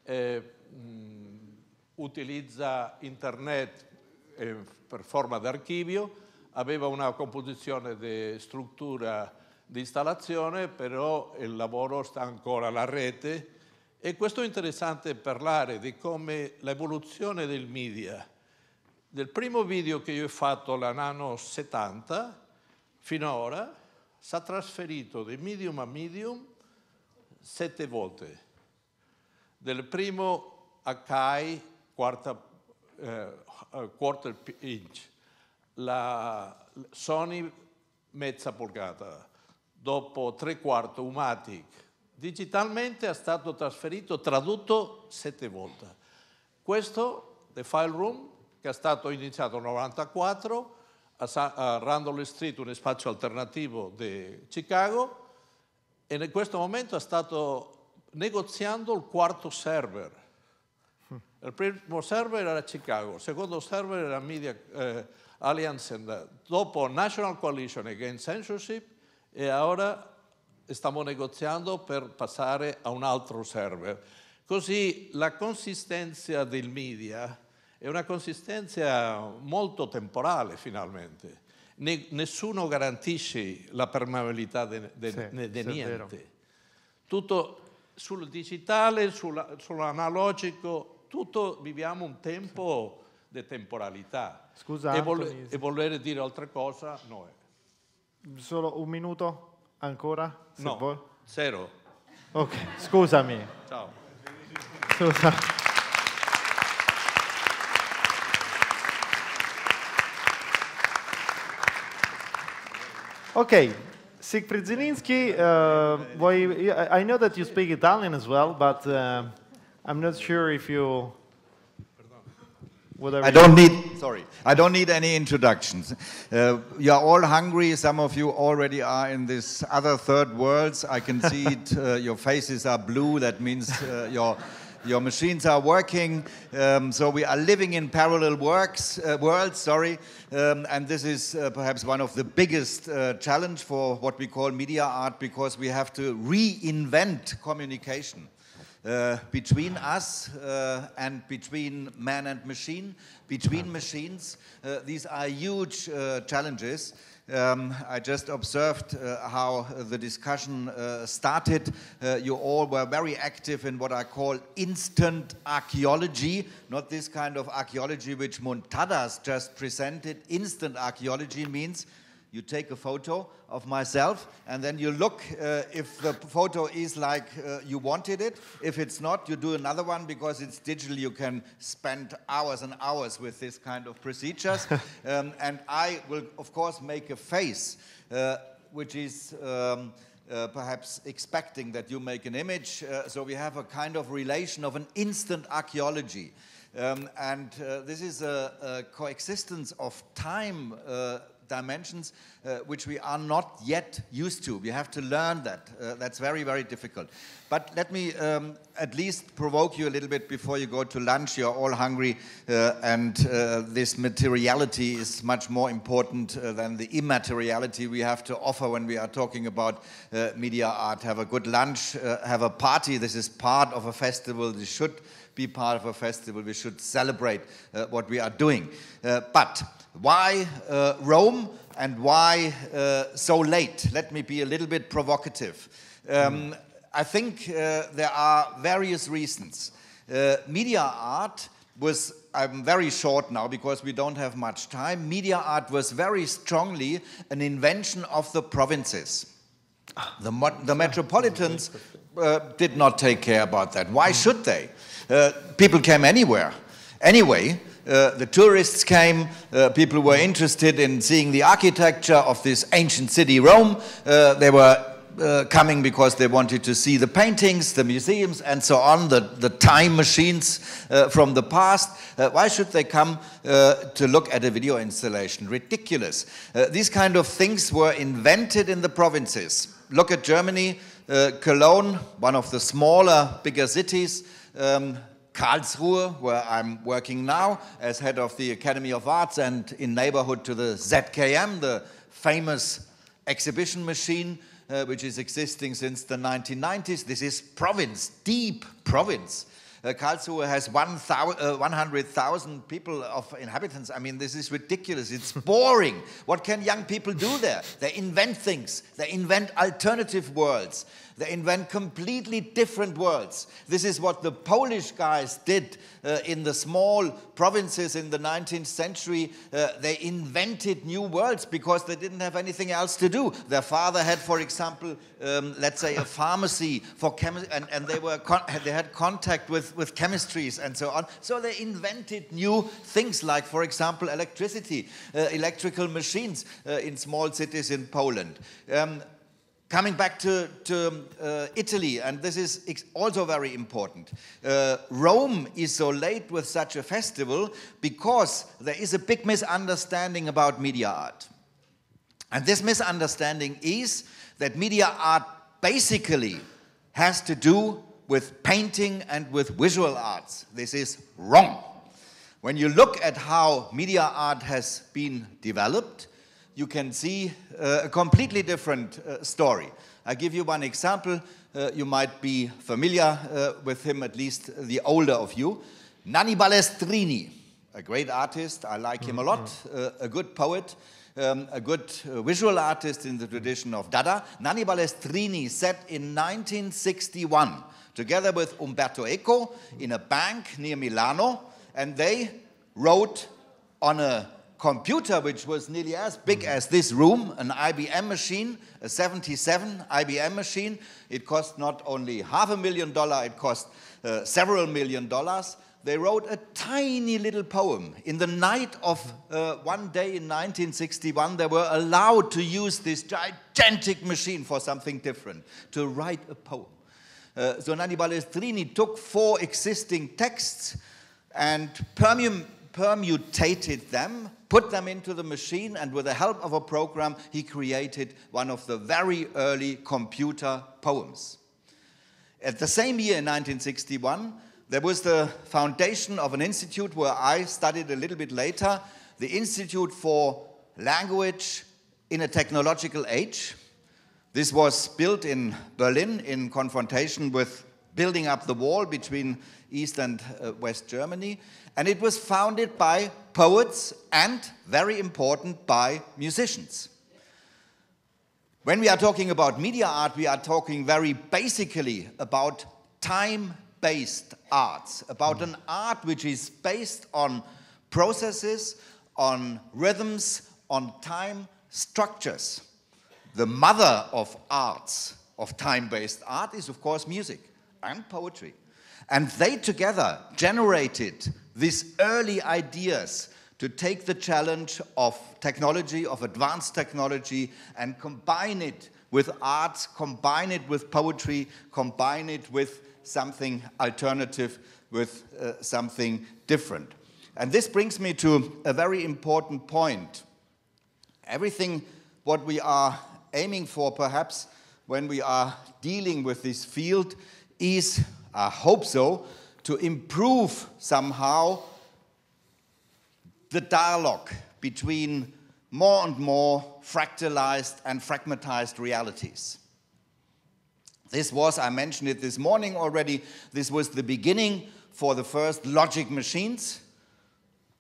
eh, utilizza internet eh, per forma d'archivio, aveva una composizione di struttura di installazione, però il lavoro sta ancora alla rete. E questo è interessante parlare di come l'evoluzione del media, del primo video che io ho fatto l'anno 70 fino ad ora, si è trasferito di medium a medium sette volte. Del primo Akai quarta, eh, quarter inch, la Sony mezza polgata, dopo tre quarti Umatic. Digitalmente è stato trasferito, tradotto sette volte. Questo, The File Room, che è stato iniziato nel 1994, a, Randall Street, un spazio alternativo di Chicago, e in questo momento sta negoziando il quarto server. Il primo server era Chicago, il secondo server era Media eh, Alliance, dopo National Coalition Against Censorship e ora stiamo negoziando per passare a un altro server. Così la consistenza del media è una consistenza molto temporale finalmente. Ne, nessuno garantisce la permeabilità di sì, niente. Tutto sul digitale, sulla, sull'analogico, tutto viviamo un tempo di temporalità. Scusa, e, vol- e, voler dire altre cose no è. Solo un minuto ancora? no, vuoi. zero. Ok, scusami. Ciao. Scusa. Okay, Siegfried Zielinski, uh, I know that you speak Italian as well, but uh, I'm not sure if you. I don't need, sorry, I don't need any introductions. Uh, you are all hungry. Some of you already are in this other third worlds. I can see it. Uh, your faces are blue. That means uh, your your machines are working. Um, so we are living in parallel works, uh, worlds, sorry. Um, and this is uh, perhaps one of the biggest uh, challenge for what we call media art because we have to reinvent communication. Uh, between us uh, and between man and machine, between machines. Uh, these are huge uh, challenges. Um, I just observed uh, how the discussion uh, started. Uh, you all were very active in what I call instant archaeology, not this kind of archaeology which Montadas just presented. Instant archaeology means you take a photo of myself and then you look uh, if the photo is like uh, you wanted it. If it's not, you do another one because it's digital. You can spend hours and hours with this kind of procedures. um, and I will, of course, make a face uh, which is. Um, uh, perhaps expecting that you make an image. Uh, so we have a kind of relation of an instant archaeology. Um, and uh, this is a, a, coexistence of time uh, dimensions uh, which we are not yet used to. We have to learn that. Uh, that's very, very difficult. But let me um, at least provoke you a little bit before you go to lunch. You're all hungry, uh, and uh, this materiality is much more important uh, than the immateriality we have to offer when we are talking about uh, media art. Have a good lunch, have a party. This is part of a festival. This should be part of a festival. We should celebrate what we are doing. but why uh, Rome and why uh, so late? Let me be a little bit provocative. Um. I think uh, there are various reasons. Uh, media art was, I'm very short now because we don't have much time. Media art was very strongly an invention of the provinces. The, the metropolitans uh, did not take care about that. Why should they? Uh, people came anywhere. Anyway, uh, the tourists came, uh, people were interested in seeing the architecture of this ancient city, Rome. Uh, they were uh, coming because they wanted to see the paintings, the museums, and so on, the, the time machines uh, from the past. Why should they come to look at a video installation? Ridiculous. these kind of things were invented in the provinces. Look at Germany, Cologne, one of the smaller, bigger cities. Um, Karlsruhe, where I'm working now as head of the Academy of Arts and in neighborhood to the ZKM, the famous exhibition machine, uh, which is existing since the 1990s. This is province, deep province. Uh, Karlsruhe has 100,000 uh, people of inhabitants. I mean, this is ridiculous. It's boring. what can young people do there? They invent things. They invent alternative worlds. They invent completely different worlds. This is what the Polish guys did uh, in the small provinces in the 19th century. Uh, they invented new worlds because they didn't have anything else to do. Their father had, for example, um, let's say a pharmacy for chemi- and, and they were they had contact with, with chemistries and so on. So they invented new things like, for example, electricity, uh, electrical machines uh, in small cities in Poland. Um, Coming back to, to uh, Italy, and this is also very important. Uh, Rome is so late with such a festival because there is a big misunderstanding about media art. And this misunderstanding is that media art basically has to do with painting and with visual arts. This is wrong. When you look at how media art has been developed, you can see uh, a completely different uh, story. I give you one example. Uh, you might be familiar uh, with him, at least the older of you. Nanni Balestrini, a great artist. I like him a lot. Mm-hmm. Uh, a good poet, um, a good uh, visual artist in the tradition of Dada. Nanni Balestrini set in 1961 together with Umberto Eco in a bank near Milano, and they wrote on a computer, which was nearly as big mm-hmm. as this room, an IBM machine, a 77 IBM machine. It cost not only half a million dollars, it cost uh, several million dollars. They wrote a tiny little poem. In the night of uh, one day in 1961, they were allowed to use this gigantic machine for something different, to write a poem. Uh, so Nanni Balestrini took four existing texts and permutated them put them into the machine, and with the help of a program, he created one of the very early computer poems. At the same year, in 1961, there was the foundation of an institute where I studied a little bit later, the Institute for Language in a Technological Age. This was built in Berlin in confrontation with building up the wall between East and uh, West Germany. And it was founded by poets and, very important, by musicians. When we are talking about media art, we are talking very basically about time based arts, about an art which is based on processes, on rhythms, on time structures. The mother of arts, of time based art, is of course music and poetry. And they together generated these early ideas to take the challenge of technology, of advanced technology, and combine it with art, combine it with poetry, combine it with something alternative, with uh, something different. And this brings me to a very important point. Everything what we are aiming for, perhaps, when we are dealing with this field, is, I hope so, to improve somehow the dialogue between more and more fractalized and fragmentized realities. This was, I mentioned it this morning already, this was the beginning for the first logic machines.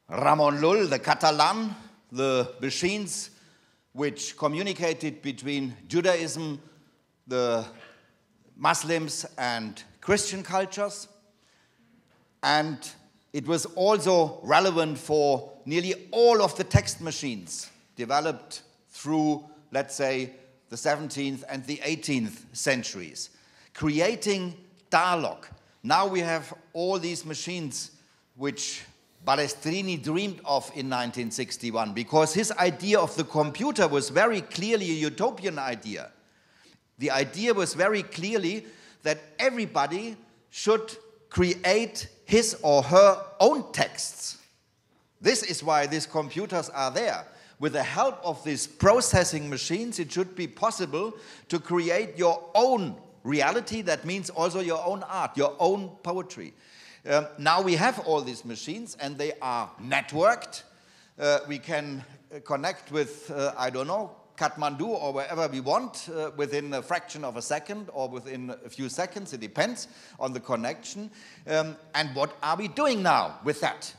Ramon Lull, the Catalan, the machines which communicated between Judaism, the Muslims, and Christian cultures. And it was also relevant for nearly all of the text machines developed through, let's say, the 17th and the 18th centuries, creating dialogue. Now we have all these machines which Balestrini dreamed of in 1961 because his idea of the computer was very clearly a utopian idea. The idea was very clearly that everybody should create his or her own texts. This is why these computers are there. With the help of these processing machines, it should be possible to create your own reality. That means also your own art, your own poetry. Um, now we have all these machines and they are networked. Uh, we can connect with, uh, I don't know, Kathmandu or wherever we want uh, within a fraction of a second or within a few seconds. It depends on the connection. Um, and what are we doing now with that?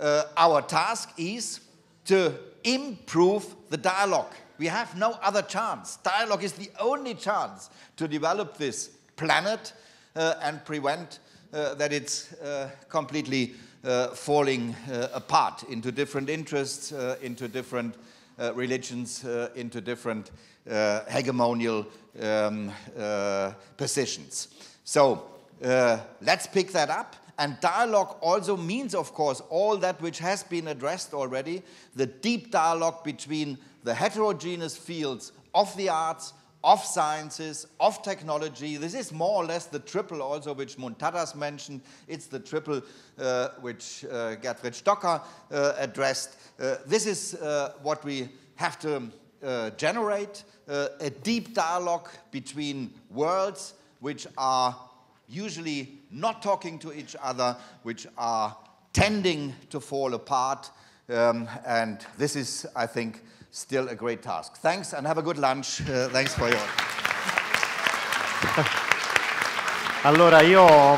Uh, our task is to improve the dialogue. We have no other chance. Dialogue is the only chance to develop this planet uh, and prevent uh, that it's uh, completely uh, falling apart into different interests, into different uh, religions, into different hegemonial um, positions. So let's pick that up. And dialogue also means, of course, all that which has been addressed already the deep dialogue between the heterogeneous fields of the arts, of sciences, of technology. This is more or less the triple also which Montadas mentioned. It's the triple uh, which uh, Gertrude Stocker uh, addressed. Uh, this is uh, what we have to uh, generate, a deep dialogue between worlds which are usually not talking to each other, which are tending to fall apart. Um, and this is, I think, still a great task. Thanks and have a good lunch. Uh, thanks for your. Allora io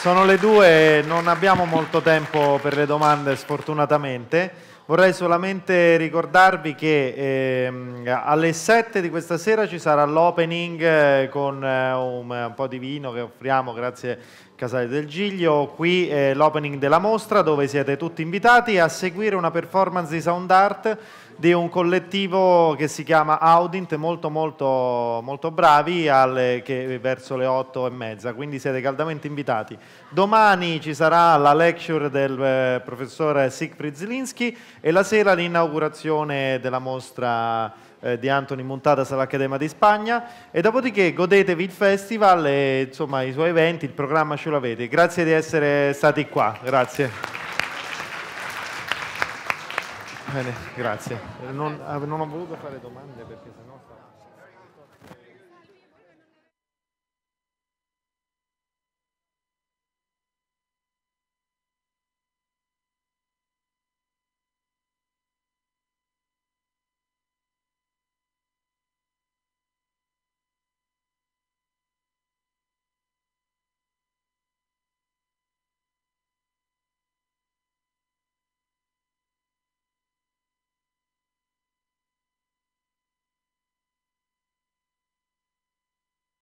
sono le due, non abbiamo molto tempo per le domande sfortunatamente. Vorrei solamente ricordarvi che ehm, alle 7 di questa sera ci sarà l'opening eh, con eh, un, un, po' di vino che offriamo grazie Casale del Giglio. Qui è l'opening della mostra dove siete tutti invitati a seguire una performance di sound art di un collettivo che si chiama Audint, molto molto molto bravi, alle, che, verso le otto e mezza, quindi siete caldamente invitati. Domani ci sarà la lecture del eh, professore Siegfried Zielinski e la sera l'inaugurazione della mostra eh, di Anthony Montadas all'Accademia di Spagna e dopodiché godetevi il festival e insomma i suoi eventi, il programma ce l'avete. Grazie di essere stati qua, grazie. Bene, grazie. Non, non ho voluto fare domande perché.